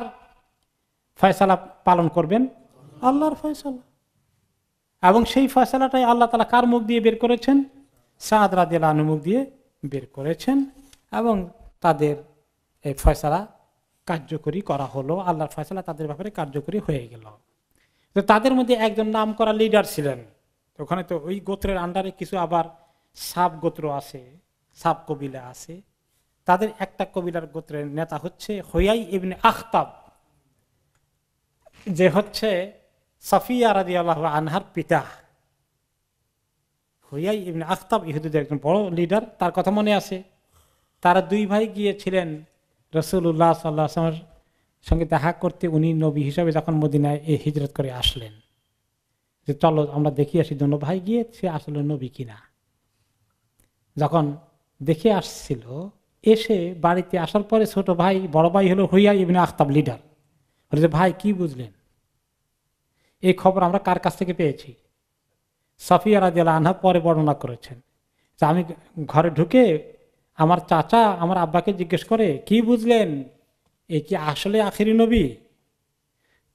ফয়সালা পালন করবেন? আল্লাহর ফয়সালা। এবং সেই ফয়সালাটাই আল্লাহ তালা কার মুখ দিয়ে বের করেছেন? সাদ রাদিয়াল আনু মুখ দিয়ে বের করেছেন এবং তাদের এই ফয়সালা কার্যকরী করা হলো, আল্লাহর ফয়সালা তাদের ব্যাপারে কার্যকরী হয়ে গেল। তো তাদের মধ্যে একজন নাম করা লিডার ছিলেন ওখানে তো ওই গোত্রের আন্ডারে কিছু আবার সাব গোত্র আছে, সাব কবিলা আছে। তাদের একটা কবিলার গোত্রের নেতা হচ্ছে হইয়াই ইবনে আখতাব, যে হচ্ছে সাফিয়া রাজি আল্লাহ আনহার পিতা। হইয়াই ইবনে আখতাব ইহুদের একজন বড় লিডার তার কথা মনে আছে। তারা দুই ভাই গিয়েছিলেন রসুল্লাহ সাল্লাহ আসলামের সঙ্গে দেখা করতে উনি নবী হিসাবে যখন মদিনায় এই হিজরত করে আসলেন। যে চলো আমরা দেখি আসি জন্য ভাই গিয়ে সে আসলে নবী কিনা। যখন দেখে আসছিল, এসে বাড়িতে আসার পরে ছোট ভাই, বড় ভাই হলো হইয়া ইবনে আখতাব লিডার। বলে ভাই, কি বুঝলেন? এই খবর আমরা কার কাছ থেকে পেয়েছি? সাফিয়া রাজিয়াল আনহা পরে বর্ণনা করেছেন যে, আমি ঘরে ঢুকে আমার চাচা আমার আব্বাকে জিজ্ঞেস করে, কি বুঝলেন? এ কি আসলে আখিরি নবী?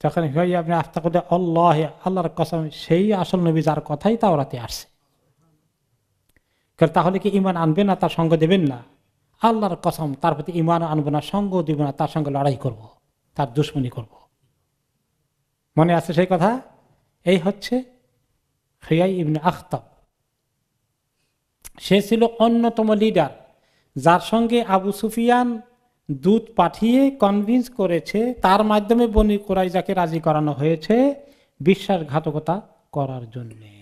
তখন হই আপনি আস্তা করতে আল্লাহ, আল্লাহর কসম, সেই আসল নবী যার কথাই তাওরাতে আসছে। তাহলে কি ইমান আনবে না তার সঙ্গ দেবেন না? আল্লাহর কসম, তার প্রতি ইমান আনব না, সঙ্গ দিব না, তার সঙ্গে লড়াই করব। তার দুশ্মনী করব। মনে আছে সেই কথা? এই হচ্ছে হিয়াই ইবনে আখতাব। সে ছিল অন্যতম লিডার যার সঙ্গে আবু সুফিয়ান দূত পাঠিয়ে কনভিন্স করেছে, তার মাধ্যমে বনি কোরাইজাকে রাজি করানো হয়েছে বিশ্বাসঘাতকতা করার জন্যে।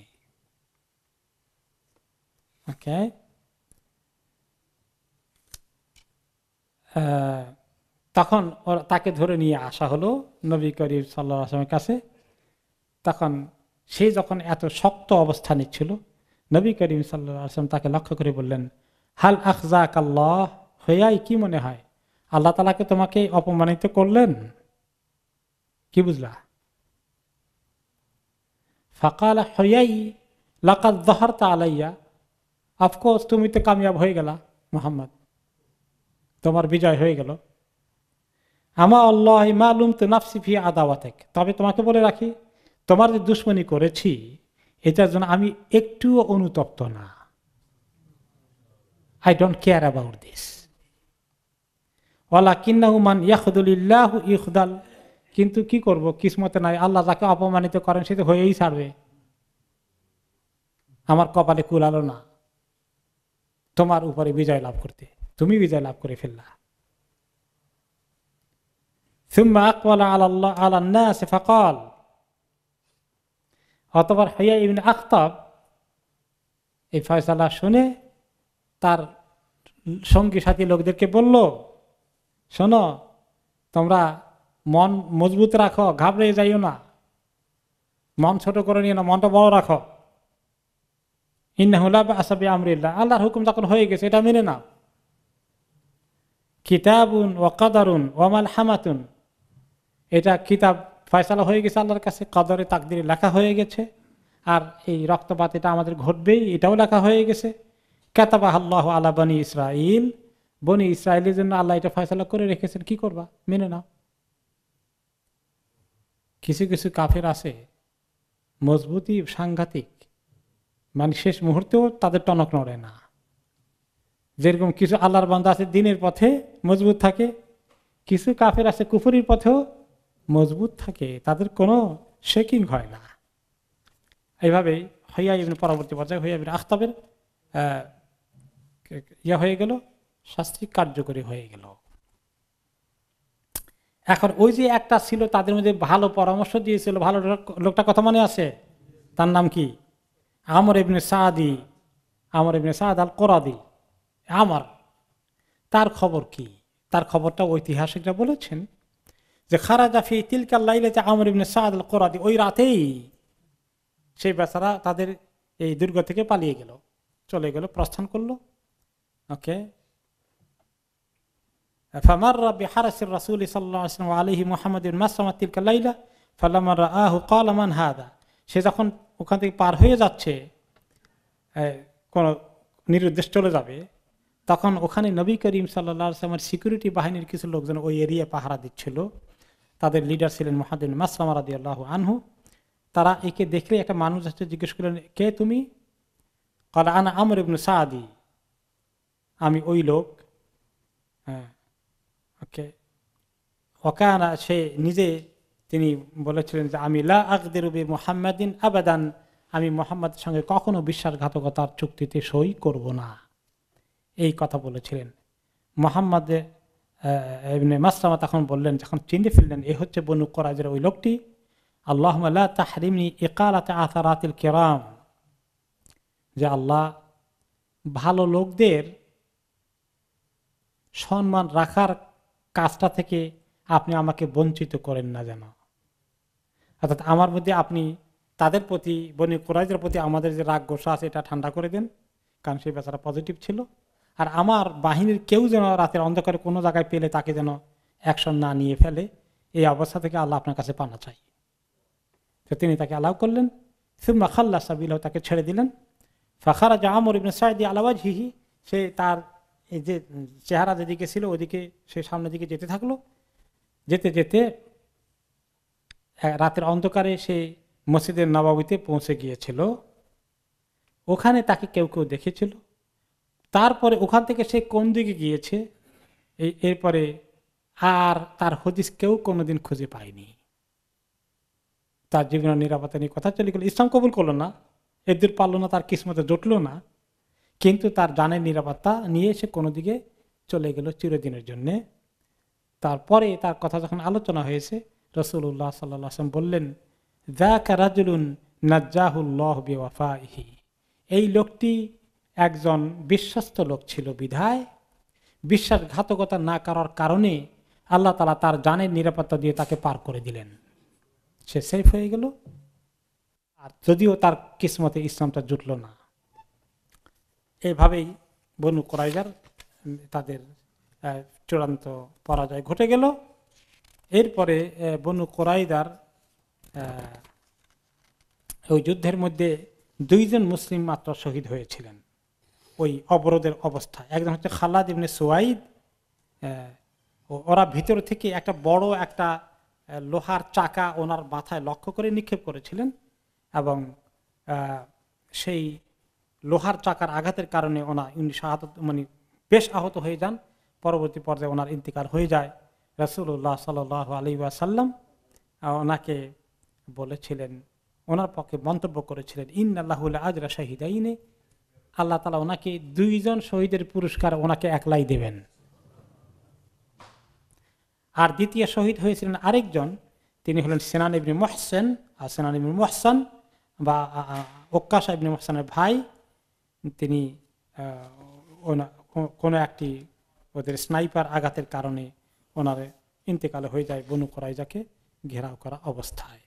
তখন তাকে ধরে নিয়ে আসা হলো নবী করিম সাল্লা আসলামের কাছে। তখন সে যখন এত শক্ত অবস্থা নিচ্ছিল নবী করিম সাল্লা আসলাম তাকে লক্ষ্য করে বললেন হাল আখজাক আল্লাহ হইয়াই কি মনে হয়? আল্লাহ তালাকে তোমাকে অপমানিত করলেন? কি বুঝলা? ফাকাল হইয়াই লাকাত দহারতা আলাইয়া। অফকোর্স তুমি তো কামিয়াব হয়ে গেলা, মোহাম্মদ। তোমার বিজয় হয়ে গেল। আমা আল্লাহ মালুম তো নাফসিফি আদাওয়াতেক। তবে তোমাকে বলে রাখি, তোমার যে দুশ্মনী করেছি, এটার জন্য আমি একটুও অনুতপ্ত না। I don't care about this OLA কিন্নাহুমান ইয়াহুদুলিল্লাহ ইহুদাল কিন্তু কি করব? কিসমতে নাই। আল্লাহ যাকে অপমানিত করেন, সে তো হয়েই ছাড়বে। আমার কপালে কুলালো না। তোমার উপরে বিজয় লাভ করতে। তুমি বিজয় লাভ করে ফেললা। অতবার হইয়া ইবিন আখতাব এই ফয়সালা শুনে তার সঙ্গী সাথী লোকদেরকে বলল, শোনো, তোমরা মন মজবুত রাখো, ঘাবড়ে যাইও না। মন ছোট করে নিও না, মনটা বড় রাখো। ইন্নাহুল্লাহ আসাবি আমরিল্লাহ আল্লাহর হুকুম যখন হয়ে গেছে, এটা মেনে নাও। কিতাবুন ও কাদারুন ওমাল হামাতুন এটা কিতাব ফয়সালা হয়ে গেছে আল্লাহর কাছে, কদরে তাকদিরে লেখা হয়ে গেছে। আর এই রক্তপাত এটা আমাদের ঘটবেই, এটাও লেখা হয়ে গেছে। কেতাবাহ আল্লাহ আলা বনি ইসরাইল বনি ইসরায়েলের জন্য আল্লাহ এটা ফয়সলা করে রেখেছেন, কি করবা? মেনে নাও। কিছু কিছু কাফের আছে, মজবুতি, সাংঘাতিক। মানে শেষ মুহূর্তেও তাদের টনক নড়ে না। যেরকম কিছু আল্লাহর বান্ধব আছে দিনের পথে মজবুত থাকে, কিছু কাফের আছে কুফুরির পথেও মজবুত থাকে, তাদের কোনো শেকিং হয় না। এইভাবে হইয়া পরবর্তী পর্যায়ে হইয়া আখতাবের ইয়া হয়ে গেল, শাস্তি কার্যকরী হয়ে গেল। এখন ওই যে একটা ছিল, তাদের মধ্যে ভালো পরামর্শ দিয়েছিল, ভালো লোকটা কথা মনে আছে? তার নাম কি? আমর এমনি সাদি, আমর ইবনে সাদ আল কোরাদি আমার, তার খবর কি? তার খবরটা ঐতিহাসিকরা বলেছেন, যে খারা জাফি খারাজাফি তিলকাল্লাইলে আমর ইবনে সাদ আল কোরাদি ওই রাতেই সেই বেচারা তাদের এই দুর্গ থেকে পালিয়ে গেল, চলে গেল, প্রস্থান করল। ওকে فمر بحرس الرسول صلى الله عليه وسلم وعليه محمد مسلمة تلك الليلة فلما رآه قال من هذا সে যখন ওখান থেকে পার হয়ে যাচ্ছে কোন নিরুদ্দেশ চলে যাবে তখন ওখানে নবী করিম সাল্লামের সিকিউরিটি বাহিনীর কিছু লোকজন ওই এরিয়া পাহারা দিচ্ছিল তাদের লিডার ছিলেন মহাদিন মাসলাম রাদি আল্লাহ আনহু তারা একে দেখলে একটা মানুষ আছে জিজ্ঞেস করলেন কে তুমি কলা আনা আমর ইবনু সাদি আমি ওই লোক। হ্যাঁ ওকে। ওকানা, সে নিজে তিনি বলেছিলেন যে, আমি লা আকদিরুবি মোহাম্মদিন আবেদান। আমি মোহাম্মদের সঙ্গে কখনো বিশ্বাসঘাতকতার চুক্তিতে সই করব না। এই কথা বলেছিলেন। মোহাম্মদ এমনি মাসলামা তখন বললেন, যখন চিনতে ফেললেন এ হচ্ছে বনু করাজের ওই লোকটি। আল্লাহ তাহরিমনি একালাতে আতারাতিল কেরাম। যে আল্লাহ ভালো লোকদের সম্মান রাখার কাজটা থেকে আপনি আমাকে বঞ্চিত করেন না যেন। অর্থাৎ আমার মধ্যে আপনি তাদের প্রতি, বনি কোরাইদের প্রতি আমাদের যে রাগ গোসা আছে এটা ঠান্ডা করে দেন, কারণ সেই বেচারা পজিটিভ ছিল। আর আমার বাহিনীর কেউ যেন রাতের অন্ধকারে কোনো জায়গায় পেলে তাকে যেন অ্যাকশন না নিয়ে ফেলে, এই অবস্থা থেকে আল্লাহ আপনার কাছে পানা চাই। তো তিনি তাকে আলাউ করলেন। সুম্মা খাল্লা সাবিল তাকে ছেড়ে দিলেন। ফাখারা যা আমর ইবনে সাইদি আলাওয়াজ হিহি সে তার এই যে চেহারা যেদিকে ছিল ওদিকে সে সামনের দিকে যেতে থাকল। যেতে যেতে রাতের অন্ধকারে সে মসজিদের নবাবিতে পৌঁছে গিয়েছিল। ওখানে তাকে কেউ কেউ দেখেছিল। তারপরে ওখান থেকে সে কোন দিকে গিয়েছে এই এরপরে আর তার হদিস কেউ কোনোদিন খুঁজে পায়নি। তার জীবনের নিরাপত্তা নিয়ে কথা চলে গেল। ইসলাম কবুল করল না। এদের পারল না, তার কিসমতে জুটলো না। কিন্তু তার জানের নিরাপত্তা নিয়ে সে কোনো দিকে চলে গেল চিরদিনের জন্যে। তারপরে তার কথা যখন আলোচনা হয়েছে রসুল্লাহ সাল্লাম বললেন রাজুলুন নাজ্জাহুল্লাহ বেওয়াফাহি এই লোকটি একজন বিশ্বস্ত লোক ছিল বিধায়। বিশ্বাসঘাতকতা না করার কারণে আল্লাহ তালা তার জানের নিরাপত্তা দিয়ে তাকে পার করে দিলেন। সে সেফ হয়ে গেল। আর যদিও তার কিসমতে ইসলামটা জুটল না। এইভাবেই বনু কোরাইজার তাদের চূড়ান্ত পরাজয় ঘটে গেল। এরপরে বনু কোরাইদার ওই যুদ্ধের মধ্যে দুইজন মুসলিম মাত্র শহীদ হয়েছিলেন। ওই অবরোধের অবস্থা। একজন হচ্ছে খালাদ ইবনে সোয়াইদ ওরা ভিতর থেকে একটা বড় একটা লোহার চাকা ওনার মাথায় লক্ষ্য করে নিক্ষেপ করেছিলেন এবং সেই লোহার চাকার আঘাতের কারণে ওনা উনি শাহাদ মানে বেশ আহত হয়ে যান। পরবর্তী পর্যায়ে ওনার ইন্তিকাল হয়ে যায়। রসুল্লাহ সাল আলী ওয়াসাল্লাম ওনাকে বলেছিলেন, ওনার পক্ষে মন্তব্য করেছিলেন ইন আল্লাহ আজরা শাহিদাইনে। আল্লাহ তালা ওনাকে দুইজন শহীদের পুরস্কার ওনাকে একলাই দেবেন। আর দ্বিতীয় শহীদ হয়েছিলেন আরেকজন, তিনি হলেন সেনান মহসেন। আর সেনান মহসান বা ওক্কা সাহেবনি মহসানের ভাই। তিনি কোনো একটি ওদের স্নাইপার আঘাতের কারণে ওনার ইন্তেকালে হয়ে যায় বনু কোরাইজাকে ঘেরাও করা অবস্থায়।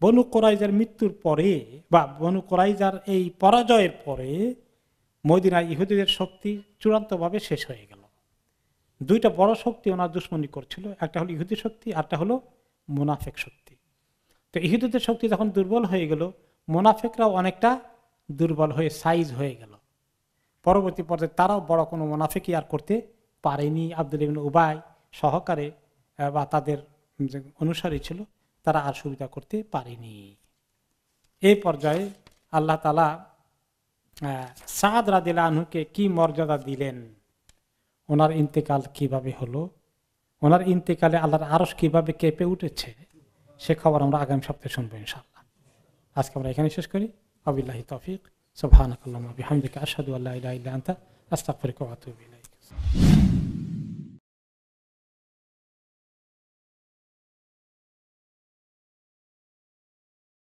বনু কোরাইজার মৃত্যুর পরে বা বনু কোরাইজার এই পরাজয়ের পরে মদিনা ইহুদিদের শক্তি চূড়ান্তভাবে শেষ হয়ে গেল। দুইটা বড় শক্তি ওনার দুশ্মনী করছিল, একটা হলো ইহুদি শক্তি আরটা হলো মুনাফেক শক্তি। তো ইহুদিদের শক্তি যখন দুর্বল হয়ে গেল, মোনাফেকরাও অনেকটা দুর্বল হয়ে সাইজ হয়ে গেল। পরবর্তী পর্যায়ে তারাও বড় কোনো মোনাফেকি আর করতে পারেনি। আব্দুল ইবিন উবাই সহকারে বা তাদের যে অনুসারী ছিল, তারা আর সুবিধা করতে পারেনি। এই পর্যায়ে আল্লাহ তালা সাদ রাদিল আনহুকে কি মর্যাদা দিলেন? ওনার ইন্তেকাল কীভাবে হলো? ওনার ইন্তেকালে আল্লাহর আরস কীভাবে কেঁপে উঠেছে? সে খবর আমরা আগামী সপ্তাহে শুনব ইনশাল্লাহ আজকে আমরা এখানে শেষ করি। وبالله التوفيق. سبحانك اللهم وبحمدك أشهد أن لا إله إلا أنت أستغفرك وأتوب إليك.